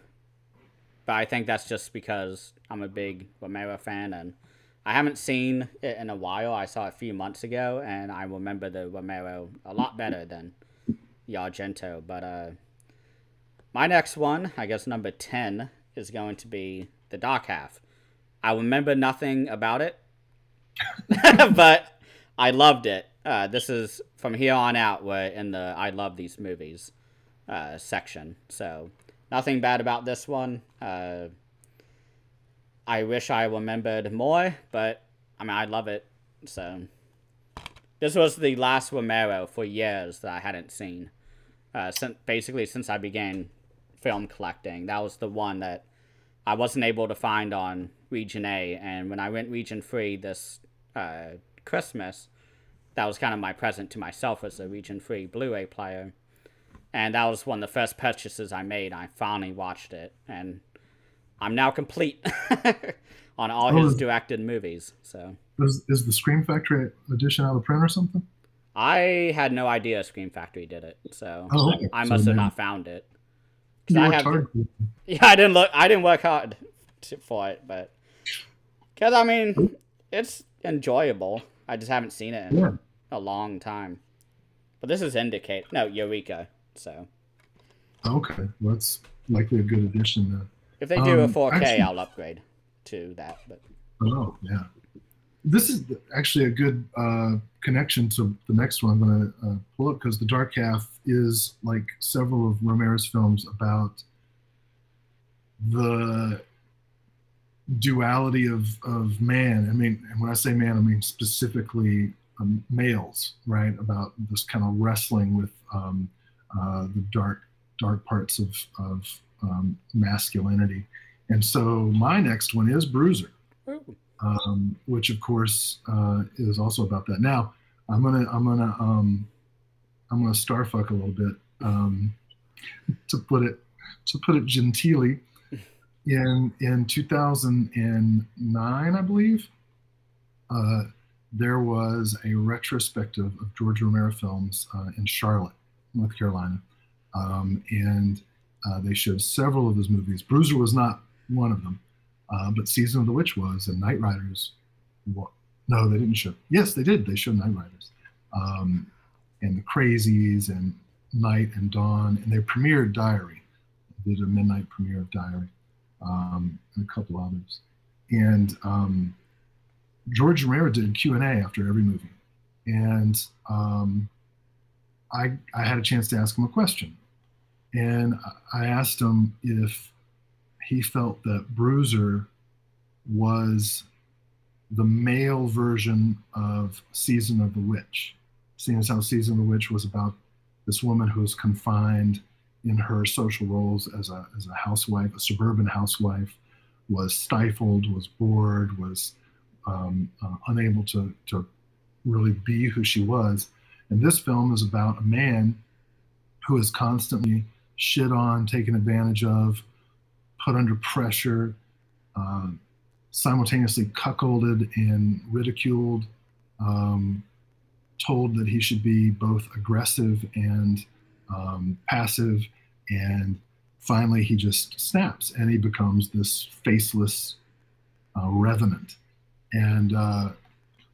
but I think that's just because I'm a big Romero fan and I haven't seen it in a while. I saw it a few months ago, and I remember the Romero a lot better than the Argento. But uh, my next one, I guess number 10, is going to be The Dark Half. I remember nothing about it, but I loved it. Uh, this is from here on out, we're in the I love these movies uh, section. So, nothing bad about this one. Uh, I wish I remembered more, but I mean, I love it. So, this was the last Romero for years that I hadn't seen. Uh, since, basically, since I began film collecting, that was the one that I wasn't able to find on Region A. And when I went Region 3 this uh, Christmas, that was kind of my present to myself as a Region 3 Blu ray player. And that was one of the first purchases I made. I finally watched it. And I'm now complete on all oh, his directed movies. So is, is the Scream Factory edition out of print or something? I had no idea Scream Factory did it, so oh, okay. I must so have not found it. I have, hard. yeah, I didn't look. I didn't work hard to, for it, but because I mean, it's enjoyable. I just haven't seen it in yeah. a long time. But this is indicate no Eureka, so okay, well, that's likely a good addition. Then. If they do um, a 4K, actually, I'll upgrade to that. But oh yeah, this is actually a good uh, connection to the next one I'm going to uh, pull up because The Dark Half is like several of Romero's films about the duality of of man. I mean, and when I say man, I mean specifically um, males, right? About this kind of wrestling with um, uh, the dark dark parts of of um, masculinity. And so my next one is Bruiser, um, which of course uh, is also about that. Now I'm gonna I'm gonna um, I'm gonna starfuck a little bit um, to put it to put it genteelly. In in 2009, I believe, uh, there was a retrospective of George Romero films uh, in Charlotte, North Carolina, um, and uh, they showed several of his movies. Bruiser was not one of them, uh, but Season of the Witch was, and Knightriders. No, they didn't show. Yes, they did. They showed Knightriders, um, and The Crazies, and Night and Dawn, and they premiered Diary. They did a midnight premiere of Diary, um, and a couple others. And um, George Romero did Q and A after every movie, and um, I I had a chance to ask him a question and I asked him if he felt that Bruiser was the male version of Season of the Witch. Seeing as how Season of the Witch was about this woman who was confined in her social roles as a, as a housewife, a suburban housewife was stifled, was bored, was um, uh, unable to, to really be who she was. And this film is about a man who is constantly shit on, taken advantage of, put under pressure, uh, simultaneously cuckolded and ridiculed, um, told that he should be both aggressive and um, passive, and finally he just snaps and he becomes this faceless uh, revenant. And uh,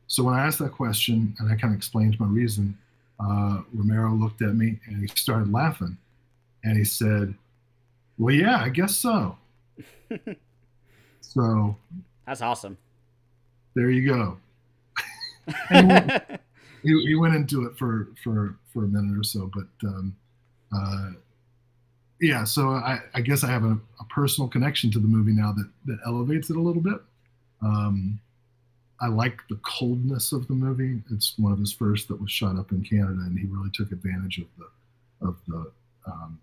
so when I asked that question and I kind of explained my reason, uh, Romero looked at me and he started laughing, and he said, "Well, yeah, I guess so." so that's awesome. There you go. he, he, went into it for for for a minute or so, but um, uh, yeah. So I, I guess I have a, a, personal connection to the movie now that that elevates it a little bit. Um, I like the coldness of the movie. It's one of his first that was shot up in Canada, and he really took advantage of the of the um,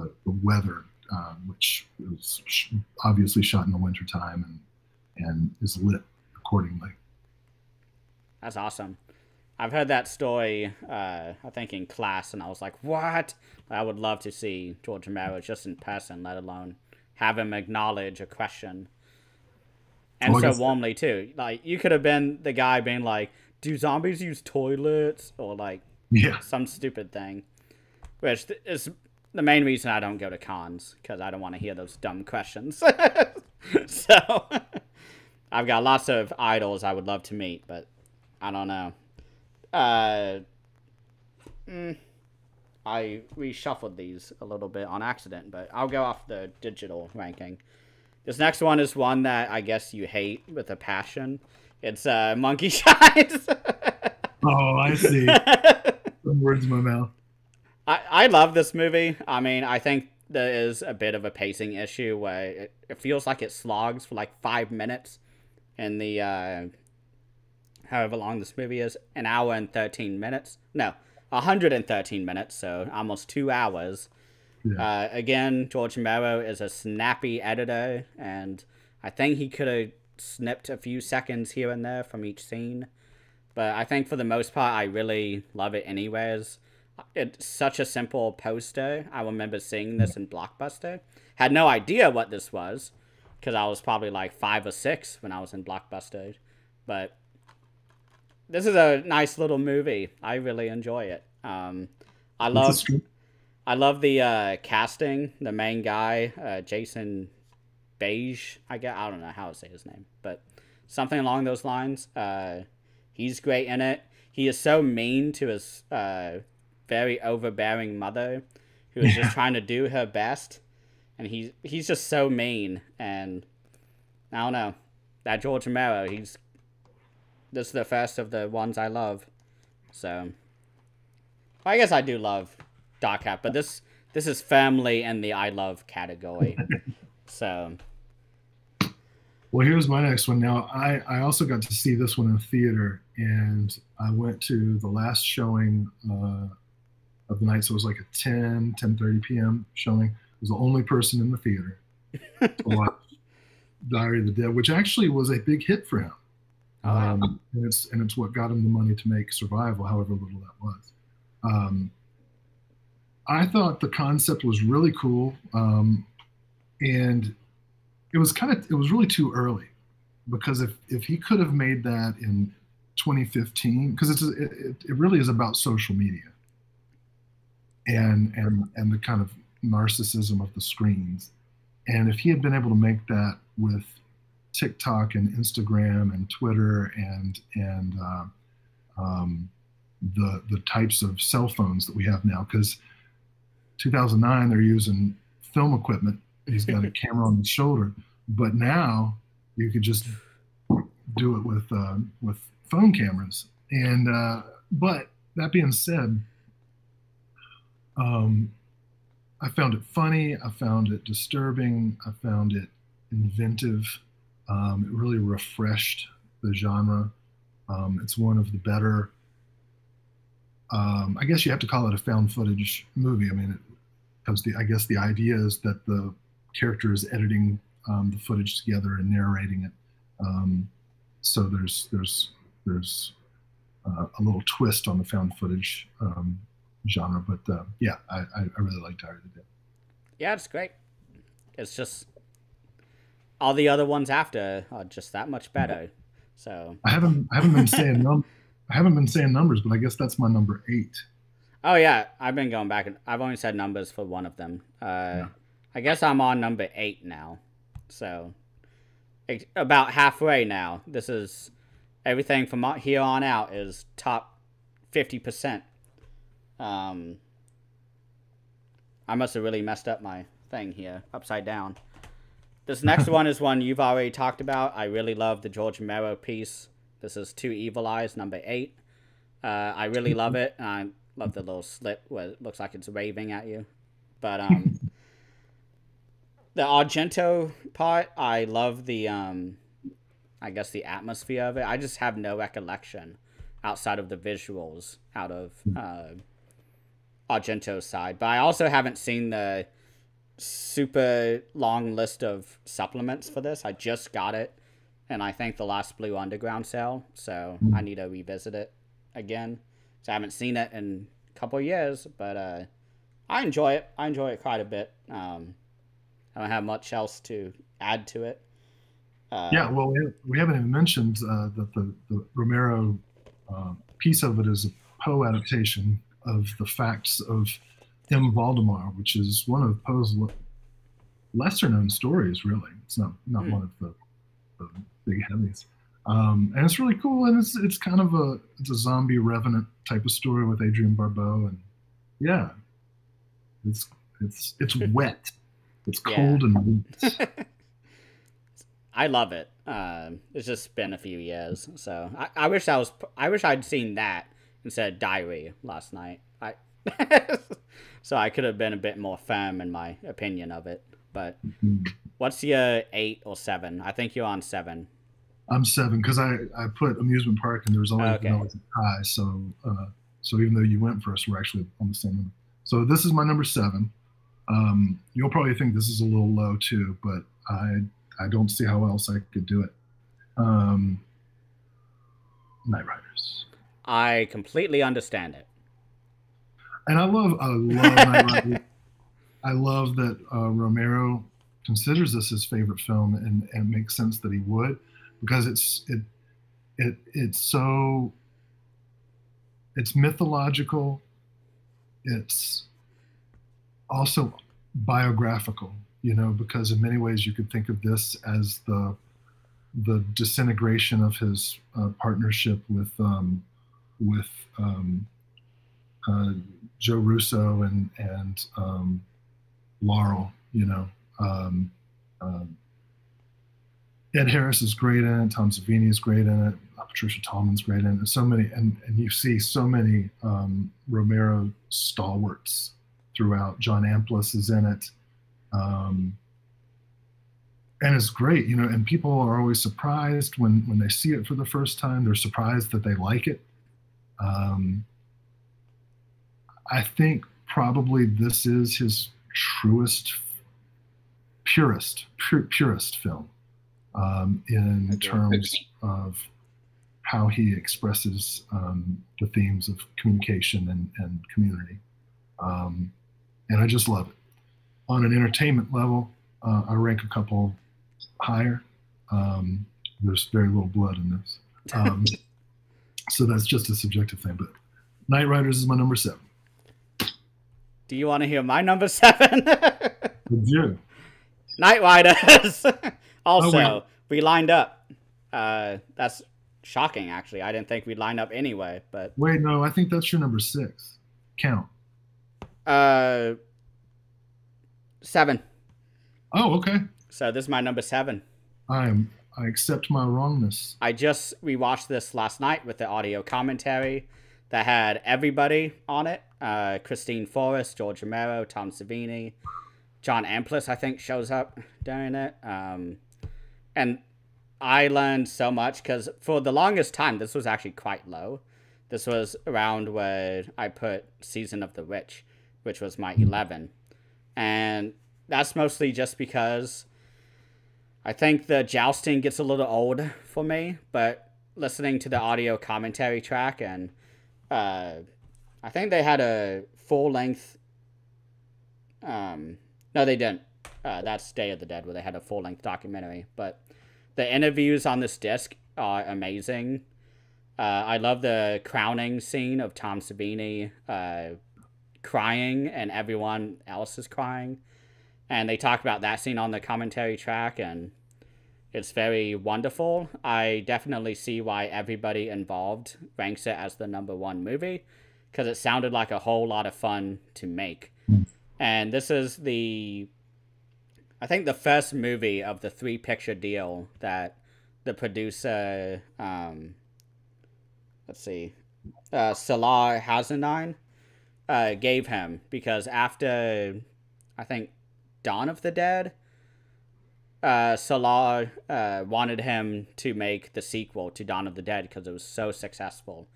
the, the, weather, uh, which was obviously shot in the wintertime and and is lit accordingly. That's awesome. I've heard that story, uh, I think in class, and I was like, what? I would love to see George Romero just in person, let alone have him acknowledge a question and well, so warmly too. Like you could have been the guy being like, "Do zombies use toilets?" or like yeah. some stupid thing, which is the main reason I don't go to cons because I don't want to hear those dumb questions. so I've got lots of idols I would love to meet, but I don't know. Uh, mm, I reshuffled these a little bit on accident, but I'll go off the digital ranking. This next one is one that I guess you hate with a passion. It's uh, Monkey Shines. oh, I see. Some words in my mouth. I, I love this movie. I mean, I think there is a bit of a pacing issue where it, it feels like it slogs for like five minutes in the, uh, however long this movie is, an hour and 13 minutes. No, 113 minutes, so almost two hours. Yeah. Uh, again, George Romero is a snappy editor, and I think he could have snipped a few seconds here and there from each scene. But I think for the most part, I really love it anyways. It's such a simple poster. I remember seeing this in Blockbuster. Had no idea what this was, because I was probably like five or six when I was in Blockbuster. But this is a nice little movie. I really enjoy it. Um, I love I love the uh, casting. The main guy, uh, Jason Beghe. I get. I don't know how to say his name, but something along those lines. Uh, he's great in it. He is so mean to his uh, very overbearing mother, who is just trying to do her best, and he's he's just so mean. And I don't know that George Romero. He's this is the first of the ones I love. So I guess I do love Dark Half, but this this is family and the I love category. so. Well, here's my next one. Now, I, I also got to see this one in theater, and I went to the last showing uh, of the night. So it was like a 10, 10.30 p.m. showing. I was the only person in the theater to watch Diary of the Dead, which actually was a big hit for him. Oh, um, and it's and it's what got him the money to make Survival, however little that was. Um, I thought the concept was really cool, um, and it was kind of it was really too early because if if he could have made that in 2015, because it's it, it really is about social media and and and the kind of narcissism of the screens, and if he had been able to make that with TikTok and Instagram and Twitter and and uh, um, the the types of cell phones that we have now, because 2009 they're using film equipment. He's got a camera on his shoulder, but now you could just do it with uh, with phone cameras. And uh, but that being said, um, I found it funny. I found it disturbing. I found it inventive. Um, it really refreshed the genre. Um, it's one of the better um, I guess you have to call it a found footage movie. I mean, comes the I guess the idea is that the character is editing um, the footage together and narrating it. Um, so there's there's there's uh, a little twist on the found footage um, genre, but uh, yeah, I, I really liked Diary of the Dead. Yeah, it's great. It's just all the other ones after are just that much better. So I haven't I haven't been saying num- I haven't been saying numbers, but I guess that's my number eight. Oh yeah, I've been going back and I've only said numbers for one of them. Uh, yeah. I guess I'm on number eight now, so about halfway now. This is everything from here on out is top fifty percent. Um, I must have really messed up my thing here, upside down. This next one is one you've already talked about. I really love the George Romero piece. This is Two Evil Eyes, number eight. Uh, I really love it. I love the little slit where it looks like it's waving at you. But um, the Argento part, I love the um, I guess the atmosphere of it. I just have no recollection outside of the visuals out of uh, Argento's side. But I also haven't seen the super long list of supplements for this. I just got it, and I think the last Blue Underground sale, so I need to revisit it again. So I haven't seen it in a couple years, but uh, I enjoy it. I enjoy it quite a bit. Um, I don't have much else to add to it. Uh, yeah, well, we haven't even mentioned uh, that the, the Romero uh, piece of it is a Poe adaptation of the facts of M. Valdemar, which is one of Poe's lesser known stories, really. It's not, not mm. one of the, the big heavies. Um, and it's really cool, and it's it's kind of a it's a zombie revenant type of story with Adrienne Barbeau, and yeah, it's it's it's wet, it's cold yeah. and wet. I love it. Um, it's just been a few years, so I, I wish I was I wish I'd seen that instead of Diary last night. I so I could have been a bit more firm in my opinion of it. But what's your eight or seven? I think you're on seven. I'm seven because I, I put amusement park and there was only okay. no high. So uh, so even though you went first, we're actually on the same number. So this is my number seven. Um, you'll probably think this is a little low too, but I I don't see how else I could do it. Um, Knightriders. I completely understand it. And I love I love. I love that uh, Romero considers this his favorite film, and, and it makes sense that he would because it's it it it's so it's mythological it's also biographical you know because in many ways you could think of this as the the disintegration of his uh, partnership with um, with um, uh, Joe Russo and and um, Laurel, you know, um, um, Ed Harris is great in it. Tom Savini is great in it. Patricia Tallman's great in it. So many, and, and you see so many um, Romero stalwarts throughout. John Amplas is in it. Um, and it's great, you know, and people are always surprised when, when they see it for the first time. They're surprised that they like it. Um, I think probably this is his truest, purest, purest film um, in terms of how he expresses um, the themes of communication and, and community. Um, and I just love it. On an entertainment level, uh, I rank a couple higher. Um, there's very little blood in this. So that's just a subjective thing. But Knightriders is my number seven. Do you want to hear my number seven? I do. Knightriders. Also, oh, we lined up. Uh, that's shocking, actually. I didn't think we'd line up anyway. But wait, no, I think that's your number six. Count. Uh, seven. Oh, okay. So this is my number seven. I am. I accept my wrongness. I just rewatched this last night with the audio commentary that had everybody on it. Uh, Christine Forrest, George Romero, Tom Savini, John Amplas, I think, shows up during it. Um, and I learned so much because for the longest time, this was actually quite low. This was around where I put Season of the Witch, which was my 11. And that's mostly just because I think the jousting gets a little old for me, but listening to the audio commentary track and uh, I think they had a full length. Um, no, they didn't. Uh, that's Day of the Dead, where they had a full length documentary. But the interviews on this disc are amazing. Uh, I love the crowning scene of Tom Savini uh, crying and everyone else is crying. And they talk about that scene on the commentary track, and it's very wonderful. I definitely see why everybody involved ranks it as the number one movie because it sounded like a whole lot of fun to make. And this is the, I think, the first movie of the three picture deal that the producer, um, let's see, uh, Salah Hassanein uh, gave him because after, I think, Dawn of the Dead, uh, Salah uh, wanted him to make the sequel to Dawn of the Dead because it was so successful.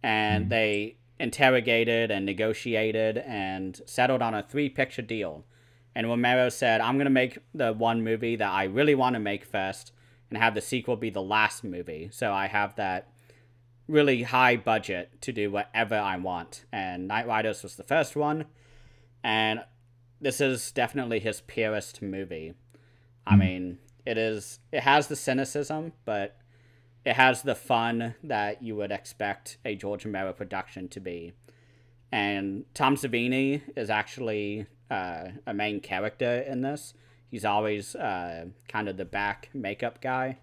And mm-hmm. they interrogated and negotiated and settled on a three picture deal. And Romero said, I'm going to make the one movie that I really want to make first and have the sequel be the last movie. So I have that really high budget to do whatever I want. And Knightriders was the first one. And this is definitely his purest movie. I hmm. mean, it is it has the cynicism, but it has the fun that you would expect a George Romero production to be. And Tom Savini is actually uh, a main character in this. He's always uh, kind of the back makeup guy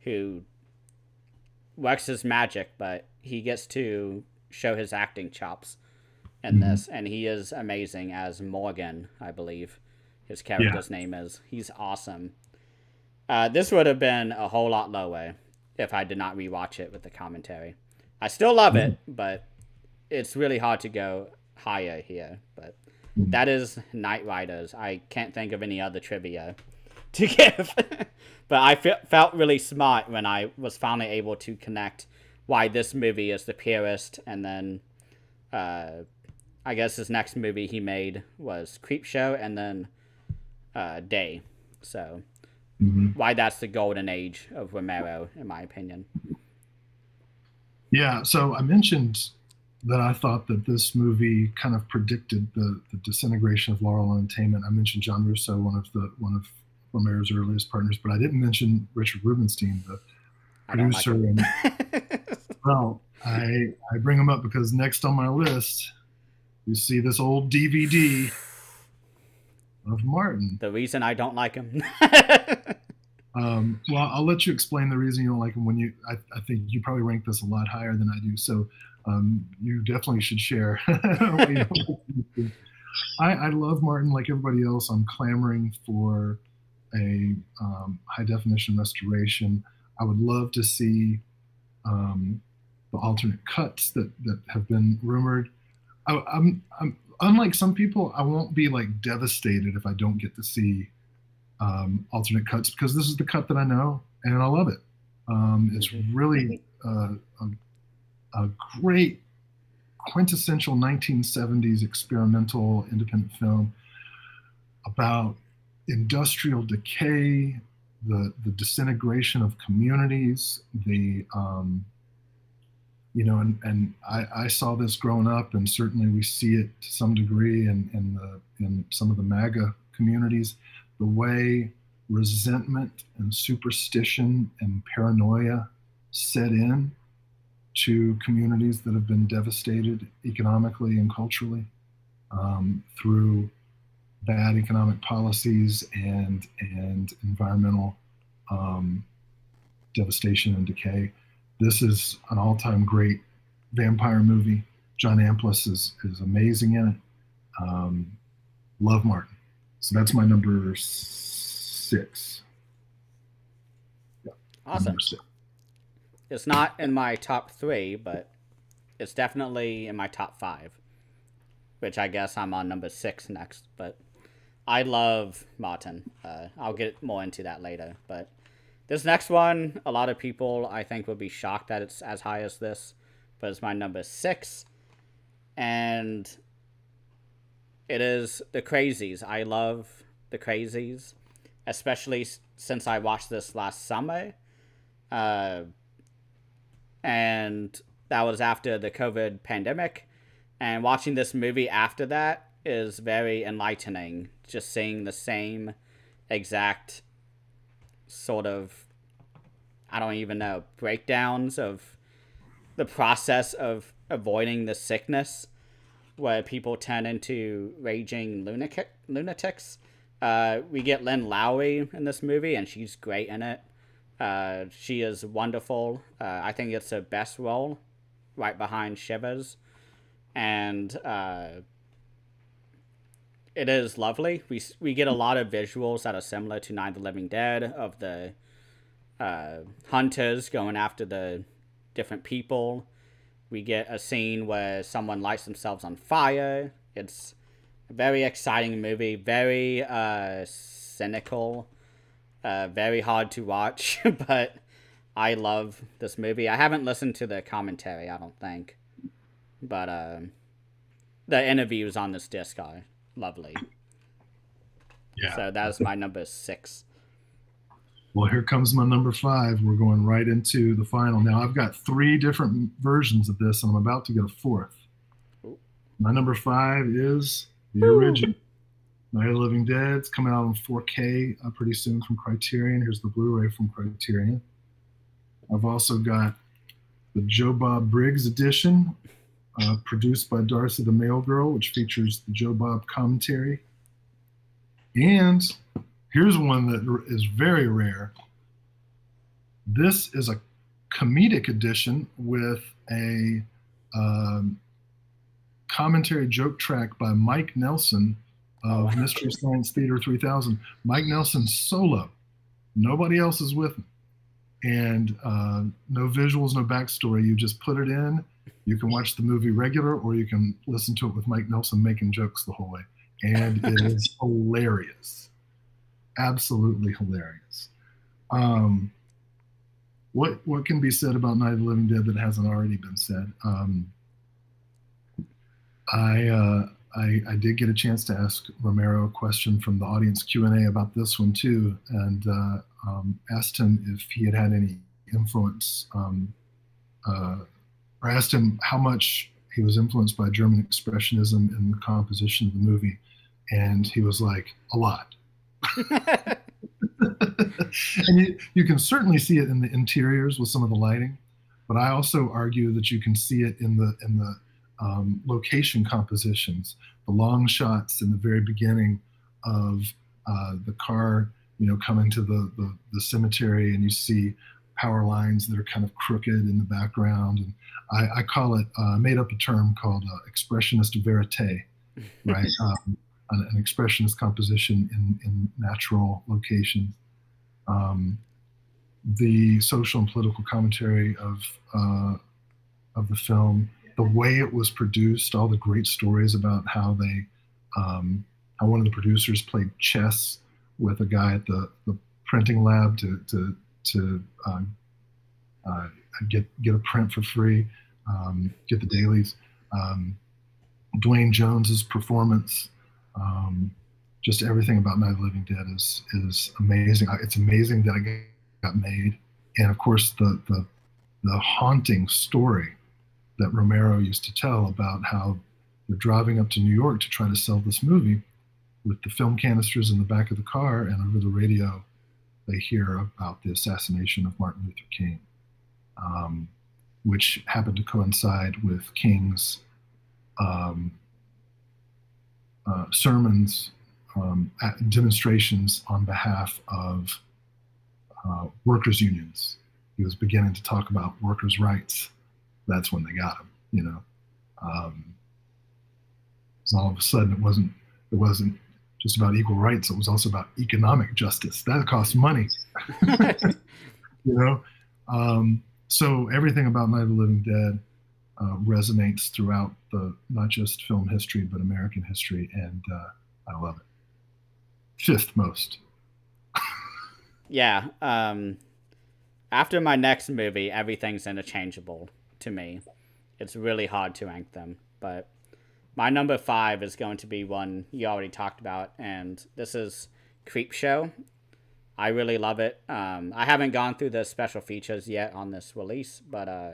who works his magic, but he gets to show his acting chops in mm-hmm. this, and he is amazing as Morgan, I believe his character's yeah. name is. He's awesome. Uh, this would have been a whole lot lower if I did not rewatch it with the commentary. I still love it, mm-hmm. but it's really hard to go higher here. But mm-hmm. Riders. I can't think of any other trivia to give. but I fe- felt really smart when I was finally able to connect why this movie is the purest, and then uh, I guess his next movie he made was Creepshow, and then uh, Day. So mm-hmm. why that's the golden age of Romero, in my opinion. Yeah. So I mentioned that I thought that this movie kind of predicted the, the disintegration of Laurel Entertainment. I mentioned John Russo, one of the one of Romero's earliest partners, but I didn't mention Richard Rubinstein, the producer. Like and, well, I I bring him up because next on my list, you see this old DVD of Martin. The reason I don't like him. um, well, I'll let you explain the reason you don't like him. When you, I, I think you probably rank this a lot higher than I do. So um, you definitely should share. I, I, love Martin like everybody else. I'm clamoring for a um, high definition restoration. I would love to see um, the alternate cuts that, that have been rumored. I, I'm, I'm unlike some people, I won't be like devastated if I don't get to see um, alternate cuts because this is the cut that I know and I love it. Um, it's mm-hmm. really uh, a, a, great quintessential 1970s experimental independent film about industrial decay, the the disintegration of communities, the um, you know, and, and I, I saw this growing up, and certainly we see it to some degree in, in, the, in some of the MAGA communities, the way resentment and superstition and paranoia set in to communities that have been devastated economically and culturally um, through bad economic policies and, and environmental um, devastation and decay this is an all-time great vampire movie. John Amplas is is amazing in it. Um, love Martin. So that's my number six. Yeah, awesome. Six. It's not in my top three, but it's definitely in my top five. Which I guess I'm on number six next. But I love Martin. Uh, I'll get more into that later. But this next one, a lot of people I think would be shocked that it's as high as this, but it's my number six. And it is The Crazies. I love The Crazies. especially since I watched this last summer. Uh, and that was after the COVID pandemic. And watching this movie after that is very enlightening. Just seeing the same exact sort of, I don't even know, breakdowns of the process of avoiding the sickness where people turn into raging lunatic, lunatics. Uh, we get Lynn Lowry in this movie, and she's great in it. Uh, she is wonderful. Uh, I think it's her best role, right behind Shivers. And uh, it is lovely. We, we get a lot of visuals that are similar to Night of the Living Dead of the uh, hunters going after the different people. We get a scene where someone lights themselves on fire. It's a very exciting movie, very uh, cynical, uh, very hard to watch, but I love this movie. I haven't listened to the commentary, I don't think, but uh, the interviews on this disc are lovely. Yeah. So that is my number six. Well, here comes my number five. We're going right into the final. Now, I've got three different versions of this, and I'm about to get a fourth. My number five is the Ooh. original Night of the Living Dead. It's coming out in 4K uh, pretty soon from Criterion. Here's the Blu ray from Criterion. I've also got the Joe Bob Briggs edition, uh, produced by Darcy the Mail Girl, which features the Joe Bob commentary. And Here's one that is very rare. This is a comedic edition with a um, commentary joke track by Mike Nelson of oh, Mystery Science Theater 3000. Mike Nelson solo. Nobody else is with him. And uh, no visuals, no backstory. You just put it in. You can watch the movie regular, or you can listen to it with Mike Nelson making jokes the whole way. And it is hilarious absolutely hilarious. Um, what what can be said about Night of the Living Dead that hasn't already been said? Um, I, uh, I, I did get a chance to ask Romero a question from the audience Q and A about this one too, and uh, um, asked him if he had had any influence, um, uh, or asked him how much he was influenced by German expressionism in the composition of the movie, and he was like a lot and you, you can certainly see it in the interiors with some of the lighting, but I also argue that you can see it in the in the um, location compositions, the long shots in the very beginning of uh, the car, you know, coming to the, the, the cemetery, and you see power lines that are kind of crooked in the background, and I, I call it uh, made up a term called uh, expressionist verite, right? um, an, an expressionist composition in, in natural locations. Um, the social and political commentary of uh, of the film, the way it was produced, all the great stories about how they, um, how one of the producers played chess with a guy at the, the printing lab to to to uh, uh, get get a print for free, um, get the dailies. Um, Duane Jones's performance um, just everything about Night of the Living Dead is is amazing. It's amazing that it got made, and of course the the the haunting story that Romero used to tell about how they're driving up to New York to try to sell this movie with the film canisters in the back of the car, and over the radio they hear about the assassination of Martin Luther King, um, which happened to coincide with King's um, uh, sermons, um, demonstrations on behalf of uh, workers' unions. He was beginning to talk about workers' rights. That's when they got him. You know, um, so all of a sudden it wasn't it wasn't just about equal rights. It was also about economic justice. That costs money. you know, um, so everything about Night of the Living Dead uh, resonates throughout the not just film history but American history, and uh, I love it. Fifth most. yeah. Um, after my next movie, everything's interchangeable to me. It's really hard to rank them, but my number five is going to be one you already talked about, and this is Creepshow. I really love it. Um, I haven't gone through the special features yet on this release, but uh,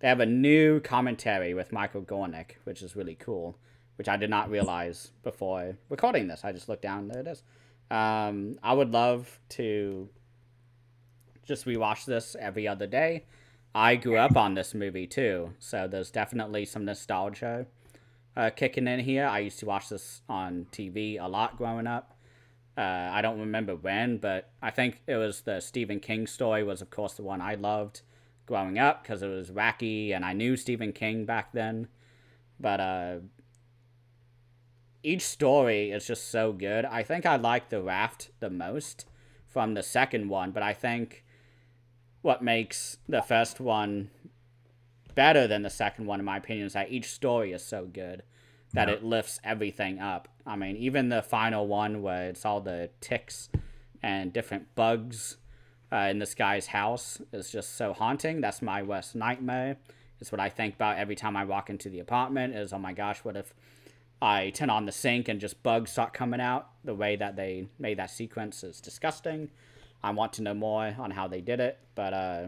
they have a new commentary with Michael Gornick, which is really cool, which I did not realize before recording this. I just looked down, there it is. Um, I would love to just rewatch this every other day. I grew up on this movie too, so there's definitely some nostalgia uh, kicking in here. I used to watch this on TV a lot growing up. Uh, I don't remember when, but I think it was the Stephen King story was, of course, the one I loved growing up because it was wacky and I knew Stephen King back then. But uh, each story is just so good. I think I like The Raft the most from the second one, but I think what makes the first one better than the second one, in my opinion, is that each story is so good that yeah. it lifts everything up. I mean, even the final one where it's all the ticks and different bugs uh, in this guy's house is just so haunting. That's my worst nightmare. It's what I think about every time I walk into the apartment is, oh my gosh, what if I turn on the sink and just bugs start coming out? The way that they made that sequence is disgusting. I want to know more on how they did it, but uh,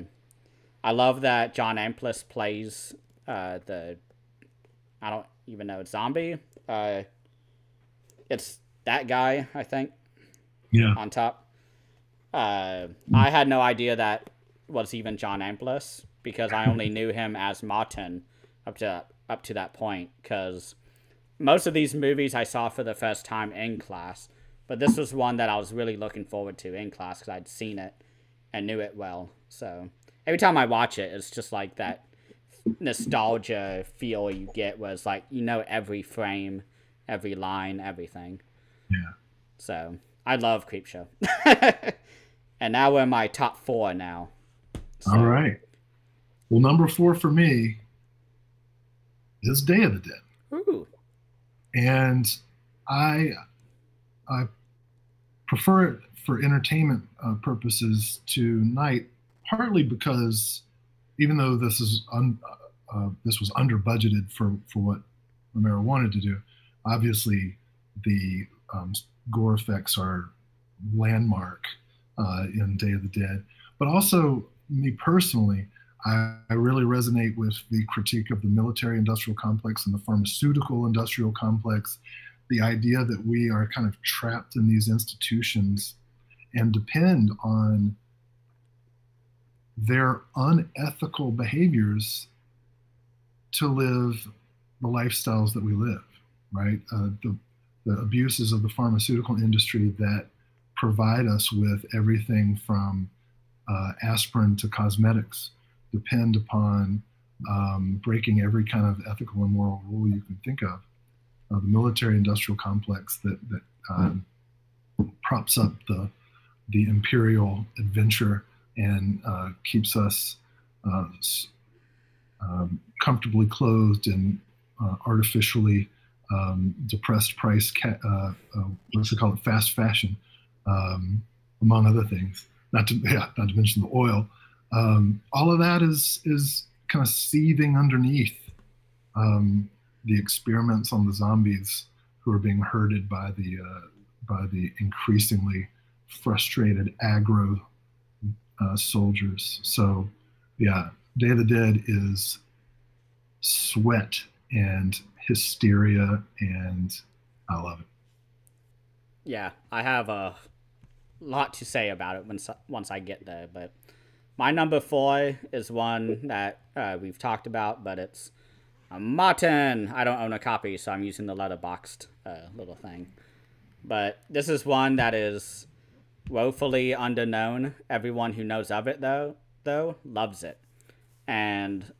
I love that John Amplas plays uh, the I don't even know it's zombie. Uh, it's that guy, I think. Yeah. On top. Uh, I had no idea that was even John Amplas because I only knew him as Martin up to up to that point. Because most of these movies I saw for the first time in class, but this was one that I was really looking forward to in class because I'd seen it and knew it well. So every time I watch it, it's just like that nostalgia feel you get was like you know every frame, every line, everything. Yeah. So I love Creepshow. and now we're in my top four now. So. All right. Well, number four for me is Day of the Dead. Ooh. And I I prefer it for entertainment uh, purposes to night, partly because even though this is un, uh, this was under budgeted for for what Romero wanted to do, obviously the um, gore effects are landmark uh, in Day of the Dead. But also, me personally, I, I, really resonate with the critique of the military industrial complex and the pharmaceutical industrial complex. The idea that we are kind of trapped in these institutions and depend on their unethical behaviors to live the lifestyles that we live, right? Uh, the, the abuses of the pharmaceutical industry that provide us with everything from uh, aspirin to cosmetics depend upon um, breaking every kind of ethical and moral rule you can think of. Uh, the military industrial complex that, that um, props up the, the imperial adventure and uh, keeps us uh, um, comfortably clothed in uh, artificially um, depressed price, uh, uh, what's it, fast fashion, um, among other things. Not to yeah, not to mention the oil. Um, all of that is is kind of seething underneath um, the experiments on the zombies who are being herded by the uh, by the increasingly frustrated aggro uh, soldiers. So, yeah, Day of the Dead is sweat and hysteria, and I love it. Yeah, I have a lot to say about it once once I get there, but my number four is one that uh, we've talked about, but it's a Martin. I don't own a copy, so I'm using the Letterboxd uh, little thing. But this is one that is woefully underknown. Everyone who knows of it though though loves it. And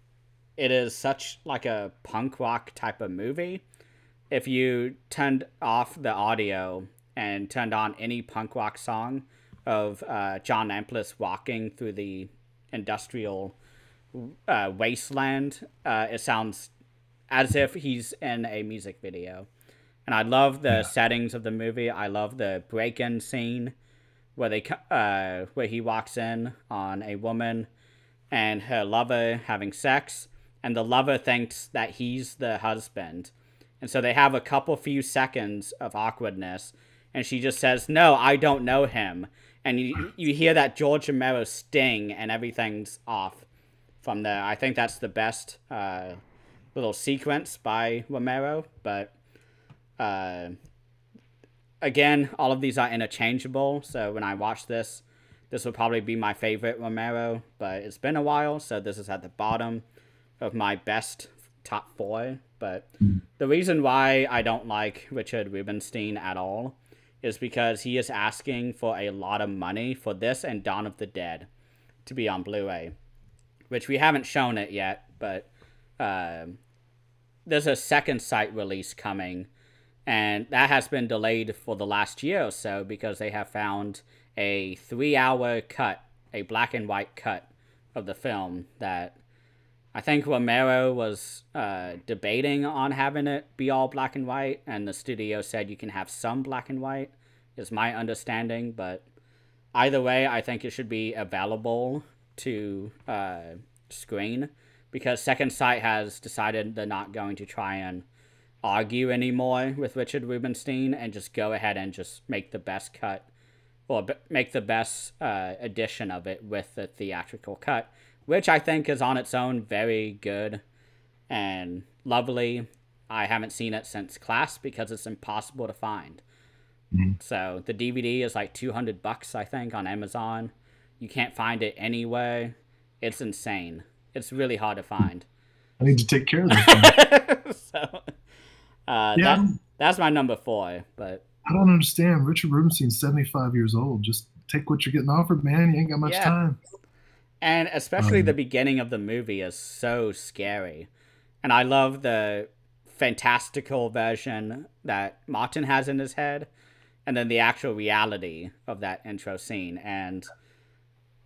it is such like a punk rock type of movie. If you turned off the audio and turned on any punk rock song of uh, John Amplas walking through the industrial uh, wasteland, uh, it sounds as if he's in a music video. And I love the yeah. settings of the movie. I love the break-in scene where they uh, where he walks in on a woman and her lover having sex, and the lover thinks that he's the husband, and so they have a couple few seconds of awkwardness, and she just says, "No, I don't know him," and you you hear that George Romero sting, and everything's off from there. I think that's the best uh, little sequence by Romero, but uh, again, all of these are interchangeable. So when I watch this, this will probably be my favorite Romero, but it's been a while, so this is at the bottom of my best top four. But the reason why I don't like Richard Rubinstein at all is because he is asking for a lot of money for this and Dawn of the Dead to be on Blu-ray, which we haven't shown it yet, but uh, there's a Second Sight release coming, and that has been delayed for the last year or so because they have found a three-hour cut, a black and white cut of the film that I think Romero was uh, debating on having it be all black and white, and the studio said you can have some black and white, is my understanding. But either way, I think it should be available to uh, screen because Second Sight has decided they're not going to try and argue anymore with Richard Rubinstein and just go ahead and just make the best cut or make the best uh, edition of it with the theatrical cut which I think is on its own very good and lovely. I haven't seen it since class because it's impossible to find. Mm-hmm. So the DVD is like 200 bucks, I think, on Amazon. You can't find it anywhere. It's insane. It's really hard to find. I need to take care of this. so, uh, yeah. That, that's my number four. But I don't understand. Richard Rubinstein's 75 years old. Just take what you're getting offered, man. You ain't got much yeah. time. And especially um, the beginning of the movie is so scary. And I love the fantastical version that Martin has in his head and then the actual reality of that intro scene. And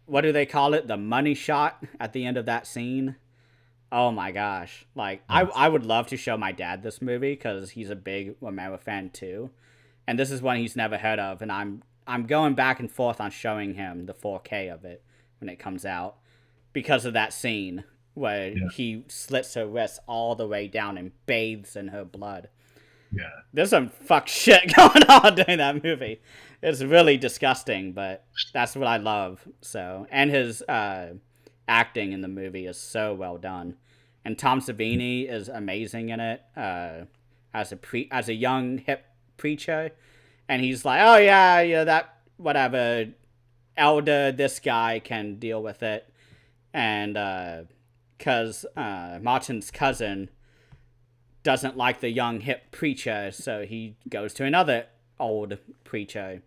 what do they call it? The money shot at the end of that scene. Oh my gosh. Like, I, I would love to show my dad this movie because he's a big Romero fan too. And this is one he's never heard of. And I'm I'm going back and forth on showing him the 4K of it when it comes out because of that scene where yeah. he slits her wrist all the way down and bathes in her blood. Yeah. There's some fuck shit going on during that movie. It's really disgusting, but that's what I love. So, and his uh, acting in the movie is so well done. And Tom Savini is amazing in it uh, as a pre as a young hip preacher, and he's like, "Oh yeah, yeah, that whatever elder this guy can deal with it and uh, because uh, uh, Martin's cousin doesn't like the young hip preacher, so he goes to another old preacher.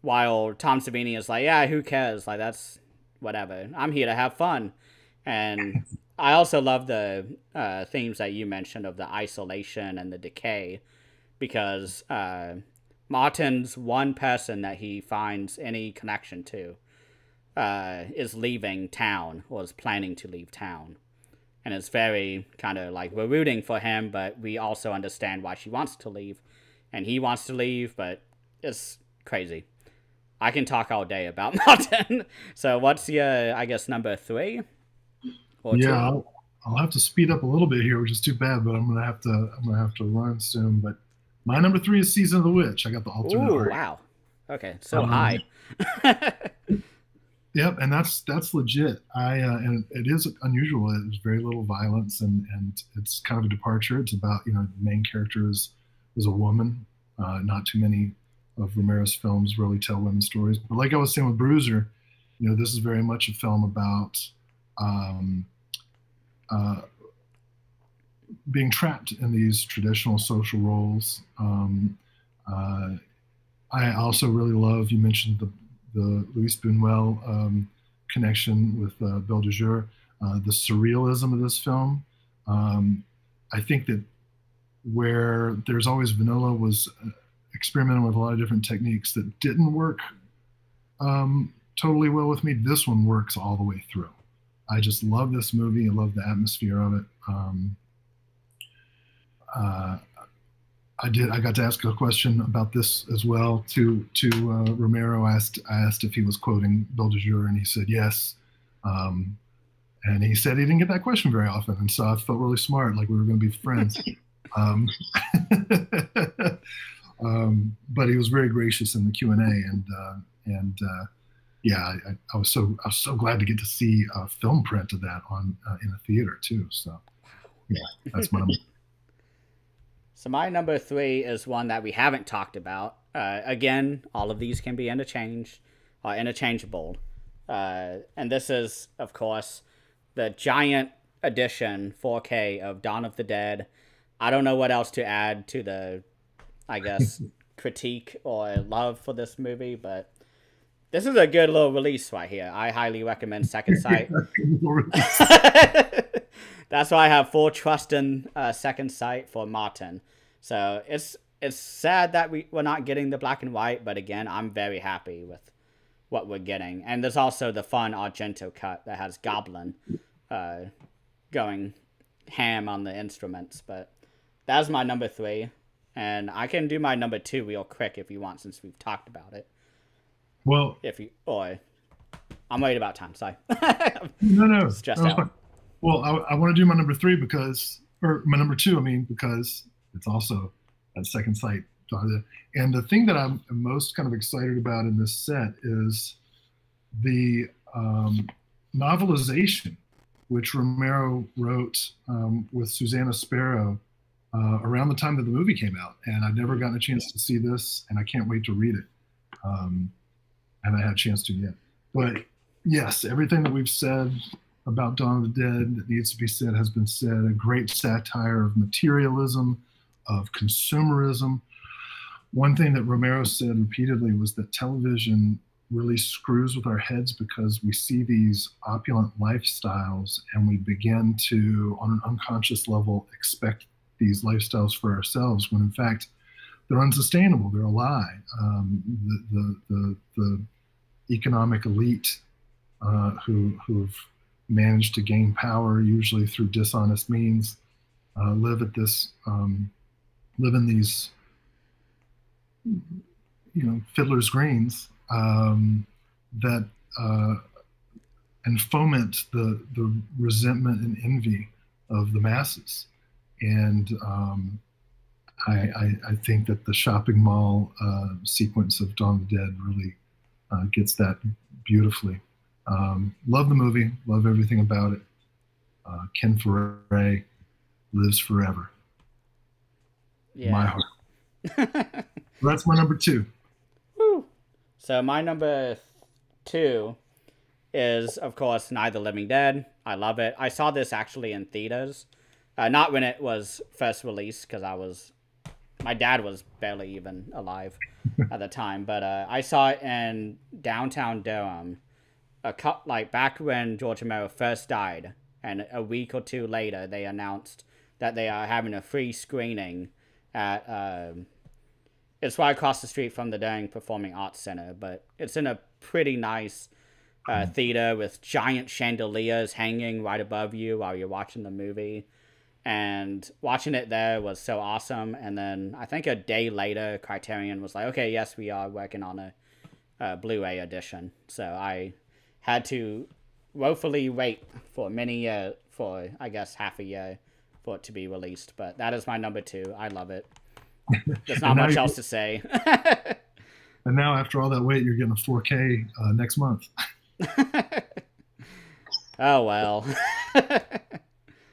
While Tom Savini is like, yeah, who cares? Like that's whatever. I'm here to have fun, and I also love the uh, themes that you mentioned of the isolation and the decay, because uh, Martin's one person that he finds any connection to uh, is leaving town or is planning to leave town. And it's very kind of like we're rooting for him, but we also understand why she wants to leave. And he wants to leave, but it's crazy. I can talk all day about Martin. so what's your, I guess, number three? Or yeah, I'll, I'll, have to speed up a little bit here, which is too bad, but I'm gonna have to I'm gonna have to run soon. But my number three is Season of the Witch. I got the alternate. Ooh, wow. Okay, so um, high. Yep, and that's that's legit. I uh, and it is unusual. There's very little violence, and and it's kind of a departure. It's about you know the main character is is a woman. Uh, not too many of Romero's films really tell women's stories. But like I was saying with Bruiser, you know, this is very much a film about um, uh, being trapped in these traditional social roles. Um, uh, I also really love. You mentioned the the Luis Buñuel um, connection with uh, Belle de Jour, uh, the surrealism of this film. Um, I think that where There's Always Vanilla was uh, experimenting with a lot of different techniques that didn't work um, totally well with me. This one works all the way through. I just love this movie. I love the atmosphere of it. Um, uh, I did. I got to ask a question about this as well to to uh, Romero. I asked I asked if he was quoting Belle de Jour, and he said yes. Um, and he said he didn't get that question very often, and so I felt really smart, like we were going to be friends. um, Um, but he was very gracious in the Q and A, and uh, and uh, yeah, I, I, was so I was so glad to get to see a film print of that on uh, in a theater too. So yeah, that's my. so my number three is one that we haven't talked about. Uh, again, all of these can be interchanged, uh, interchangeable, uh, and this is of course the giant edition 4K of Dawn of the Dead. I don't know what else to add to the, I guess, critique or love for this movie, but this is a good little release right here. I highly recommend Second Sight. That's why I have full trust in uh, Second Sight for Martin. So it's it's sad that we, we're not getting the black and white, but again, I'm very happy with what we're getting. And there's also the fun Argento cut that has Goblin uh, going ham on the instruments. But that's my number three. And I can do my number two real quick if you want, since we've talked about it. Well, if you, boy, I'm worried about time. Sorry. no, no. Stressed no, out. Well, I, I want to do my number three because, or my number two, I mean, because it's also at Second Sight. And the thing that I'm most kind of excited about in this set is the um, novelization which Romero wrote um, with Susanna Sparrow uh, around the time that the movie came out. And I've never gotten a chance to see this, and I can't wait to read it. Um, and I had a chance to yet. But yes, everything that we've said about Dawn of the Dead that needs to be said has been said. A great satire of materialism, of consumerism. One thing that Romero said repeatedly was that television really screws with our heads because we see these opulent lifestyles and we begin to, on an unconscious level, expect these lifestyles for ourselves when in fact they're unsustainable. They're a lie. Um, the, the, the, the, economic elite uh, who, who've managed to gain power, usually through dishonest means, uh, live at this, um, live in these, you know, fiddler's greens um, that uh, and foment the the resentment and envy of the masses. And um, I, I, I, think that the shopping mall uh, sequence of Dawn of the Dead really uh, gets that beautifully. Um, love the movie, love everything about it. Uh, Ken Foree lives forever. Yeah. My heart. that's my number two. Woo. So my number two is, of course, Night of the Living Dead. I love it. I saw this actually in theaters. Uh, not when it was first released, because I was, my dad was barely even alive at the time. But uh, I saw it in downtown Durham, a cut like back when George Romero first died, and a week or two later they announced that they are having a free screening at um, it's right across the street from the Dang Performing Arts Center, but it's in a pretty nice uh, hmm. theater with giant chandeliers hanging right above you while you're watching the movie. And watching it there was so awesome. And then I think a day later, Criterion was like, okay, yes, we are working on a, a Blu ray edition. So I had to woefully wait for many years, for I guess half a year for it to be released. But that is my number two. I love it. There's not much else to say. and now, after all that wait, you're getting a 4K uh, next month. oh well.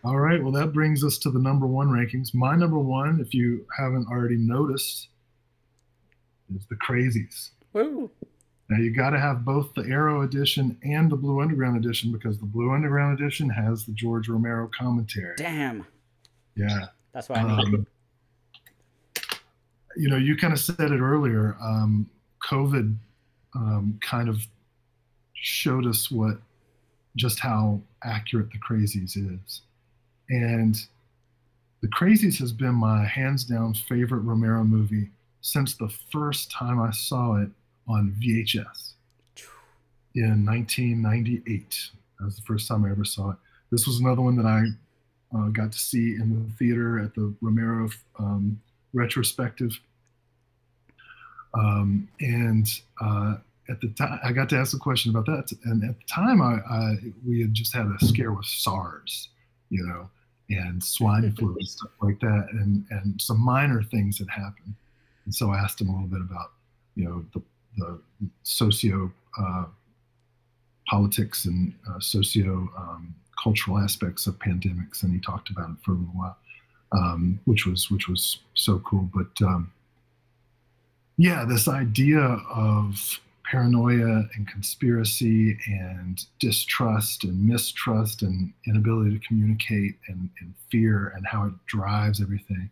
all right. Well, that brings us to the number one rankings. My number one, if you haven't already noticed, is the Crazies. Woo. Now you got to have both the Arrow edition and the Blue Underground edition because the Blue Underground edition has the George Romero commentary. Damn. Yeah. That's why I um, you know, you kind of said it earlier. Um, COVID um, kind of showed us what just how accurate the Crazies is, and the Crazies has been my hands down favorite Romero movie since the first time I saw it on VHS in 1998. That was the first time I ever saw it. This was another one that I uh, got to see in the theater at the Romero um, retrospective. Um, and uh, at the time, I got to ask a question about that. And at the time, I, I, we had just had a scare with SARS, you know, and swine flu and stuff like that, and and some minor things had happened. And so I asked him a little bit about, you know, the, the socio uh, politics and uh, socio um, cultural aspects of pandemics, and he talked about it for a little while, um, which was which was so cool. But um, yeah, this idea of paranoia and conspiracy and distrust and mistrust and inability to communicate and, and fear and how it drives everything.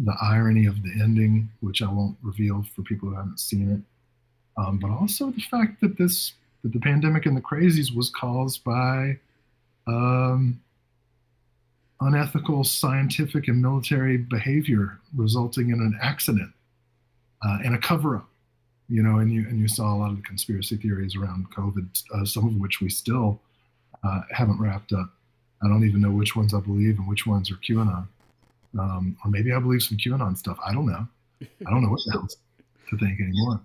The irony of the ending, which I won't reveal for people who haven't seen it, um, but also the fact that this that the pandemic and the crazies was caused by um, unethical scientific and military behavior resulting in an accident uh, and a cover-up you know, and you and you saw a lot of the conspiracy theories around COVID, uh, some of which we still uh, haven't wrapped up. I don't even know which ones I believe and which ones are QAnon, um, or maybe I believe some QAnon stuff. I don't know. I don't know what else to think anymore.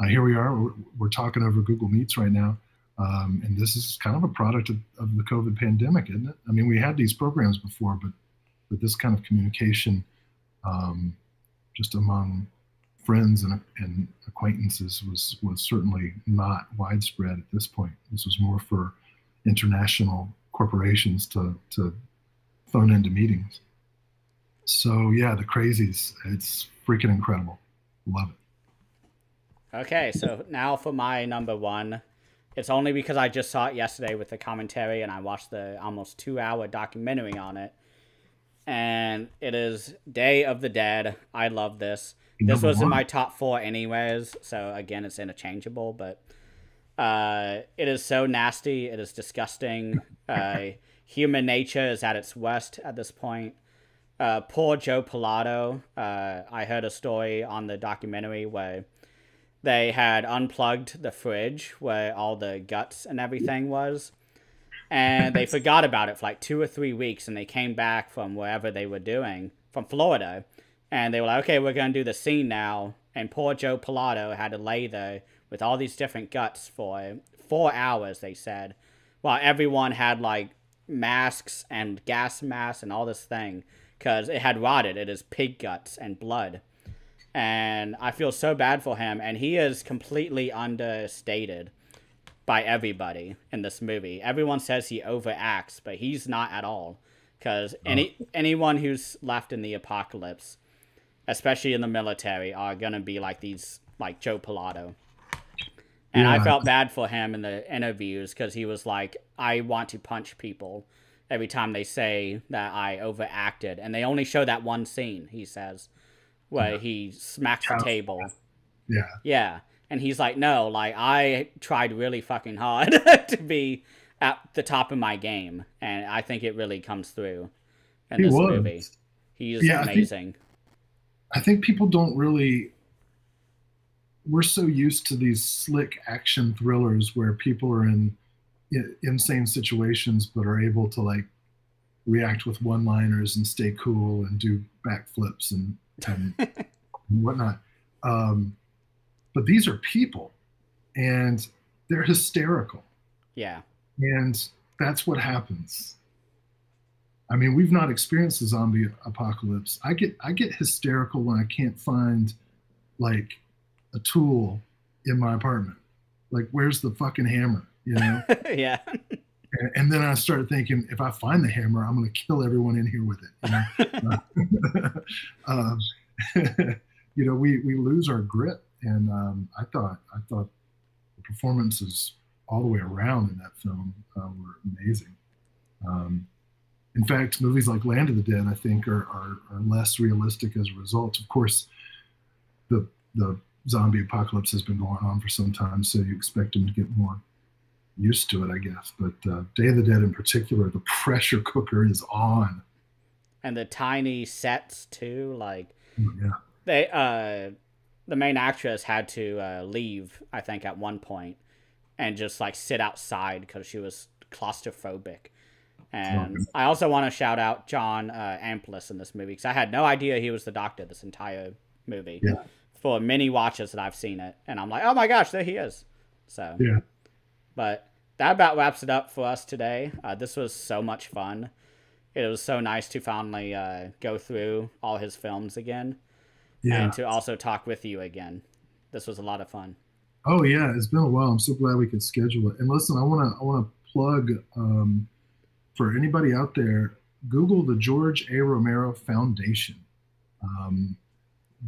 Uh, here we are. We're, we're, talking over Google Meets right now, um, and this is kind of a product of, of, the COVID pandemic, isn't it? I mean, we had these programs before, but but this kind of communication, um, just among friends and, and acquaintances was was certainly not widespread at this point. This was more for international corporations to to phone into meetings. So yeah, the crazies, it's freaking incredible. Love it. Okay, so now for my number one. It's only because I just saw it yesterday with the commentary and I watched the almost two hour documentary on it. And it is Day of the Dead. I love this this was in my top four anyways so again it's interchangeable but uh, it is so nasty it is disgusting uh, human nature is at its worst at this point uh, poor joe pilato uh, i heard a story on the documentary where they had unplugged the fridge where all the guts and everything was and they forgot about it for like two or three weeks and they came back from wherever they were doing from florida and they were like, okay, we're going to do the scene now. And poor Joe Pilato had to lay there with all these different guts for four hours, they said, while everyone had like masks and gas masks and all this thing because it had rotted. It is pig guts and blood. And I feel so bad for him. And he is completely understated by everybody in this movie. Everyone says he overacts, but he's not at all. Because oh. any anyone who's left in the apocalypse especially in the military, are going to be like these, like Joe Pilato. And yeah. I felt bad for him in the interviews because he was like, I want to punch people every time they say that I overacted. And they only show that one scene, he says, where yeah. he smacks the table. Yeah. Yeah. And he's like, no, like, I tried really fucking hard to be at the top of my game. And I think it really comes through in he this was. movie. He's yeah, amazing. I think people don't really we're so used to these slick action thrillers where people are in, in insane situations but are able to like react with one liners and stay cool and do backflips and, and whatnot um, but these are people and they're hysterical yeah and that's what happens I mean, we've not experienced the zombie apocalypse. I get I get hysterical when I can't find like a tool in my apartment. Like, where's the fucking hammer? You know? yeah. And, and, then I started thinking, if I find the hammer, I'm going to kill everyone in here with it. You know, um, you know we we lose our grit, and um, I thought I thought the performances all the way around in that film uh, were amazing. Um, in fact, movies like Land of the Dead, I think, are, are, are less realistic as a result. Of course, the the zombie apocalypse has been going on for some time, so you expect them to get more used to it, I guess. But uh, Day of the Dead, in particular, the pressure cooker is on, and the tiny sets too. Like, oh, yeah, they uh, the main actress had to uh, leave, I think, at one point, and just like sit outside because she was claustrophobic and I also want to shout out John uh, Amplas in this movie because I had no idea he was the doctor this entire movie. Yeah. For many watches that I've seen it, and I'm like, oh my gosh, there he is. So yeah. But that about wraps it up for us today. Uh, this was so much fun. It was so nice to finally uh, go through all his films again. yeah. and to also talk with you again. This was a lot of fun. Oh yeah, it's been a while. I'm so glad we could schedule it. And listen, I want to I want to plug um, for anybody out there. Google the George A. Romero Foundation, um,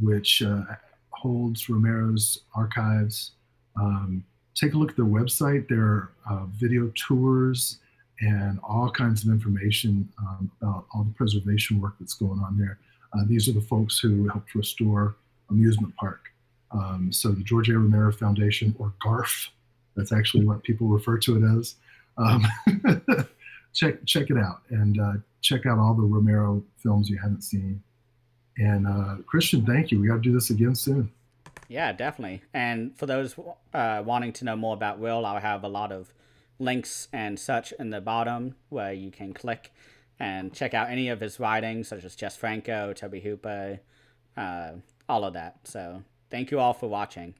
which uh, holds Romero's archives. Um, take a look at their website. There are uh, video tours and all kinds of information um, about all the preservation work that's going on there. Uh, these are the folks who helped restore Amusement Park. Um, so the George A. Romero Foundation, or GARF, that's actually what people refer to it as. Um, check check it out and uh, check out all the Romero films you haven't seen. And uh, Christian, thank you. We got to do this again soon. Yeah, definitely. And for those uh, wanting to know more about Will, I'll have a lot of links and such in the bottom where you can click and check out any of his writings, such as Jess Franco, Tobe Hooper, uh, all of that. So thank you all for watching.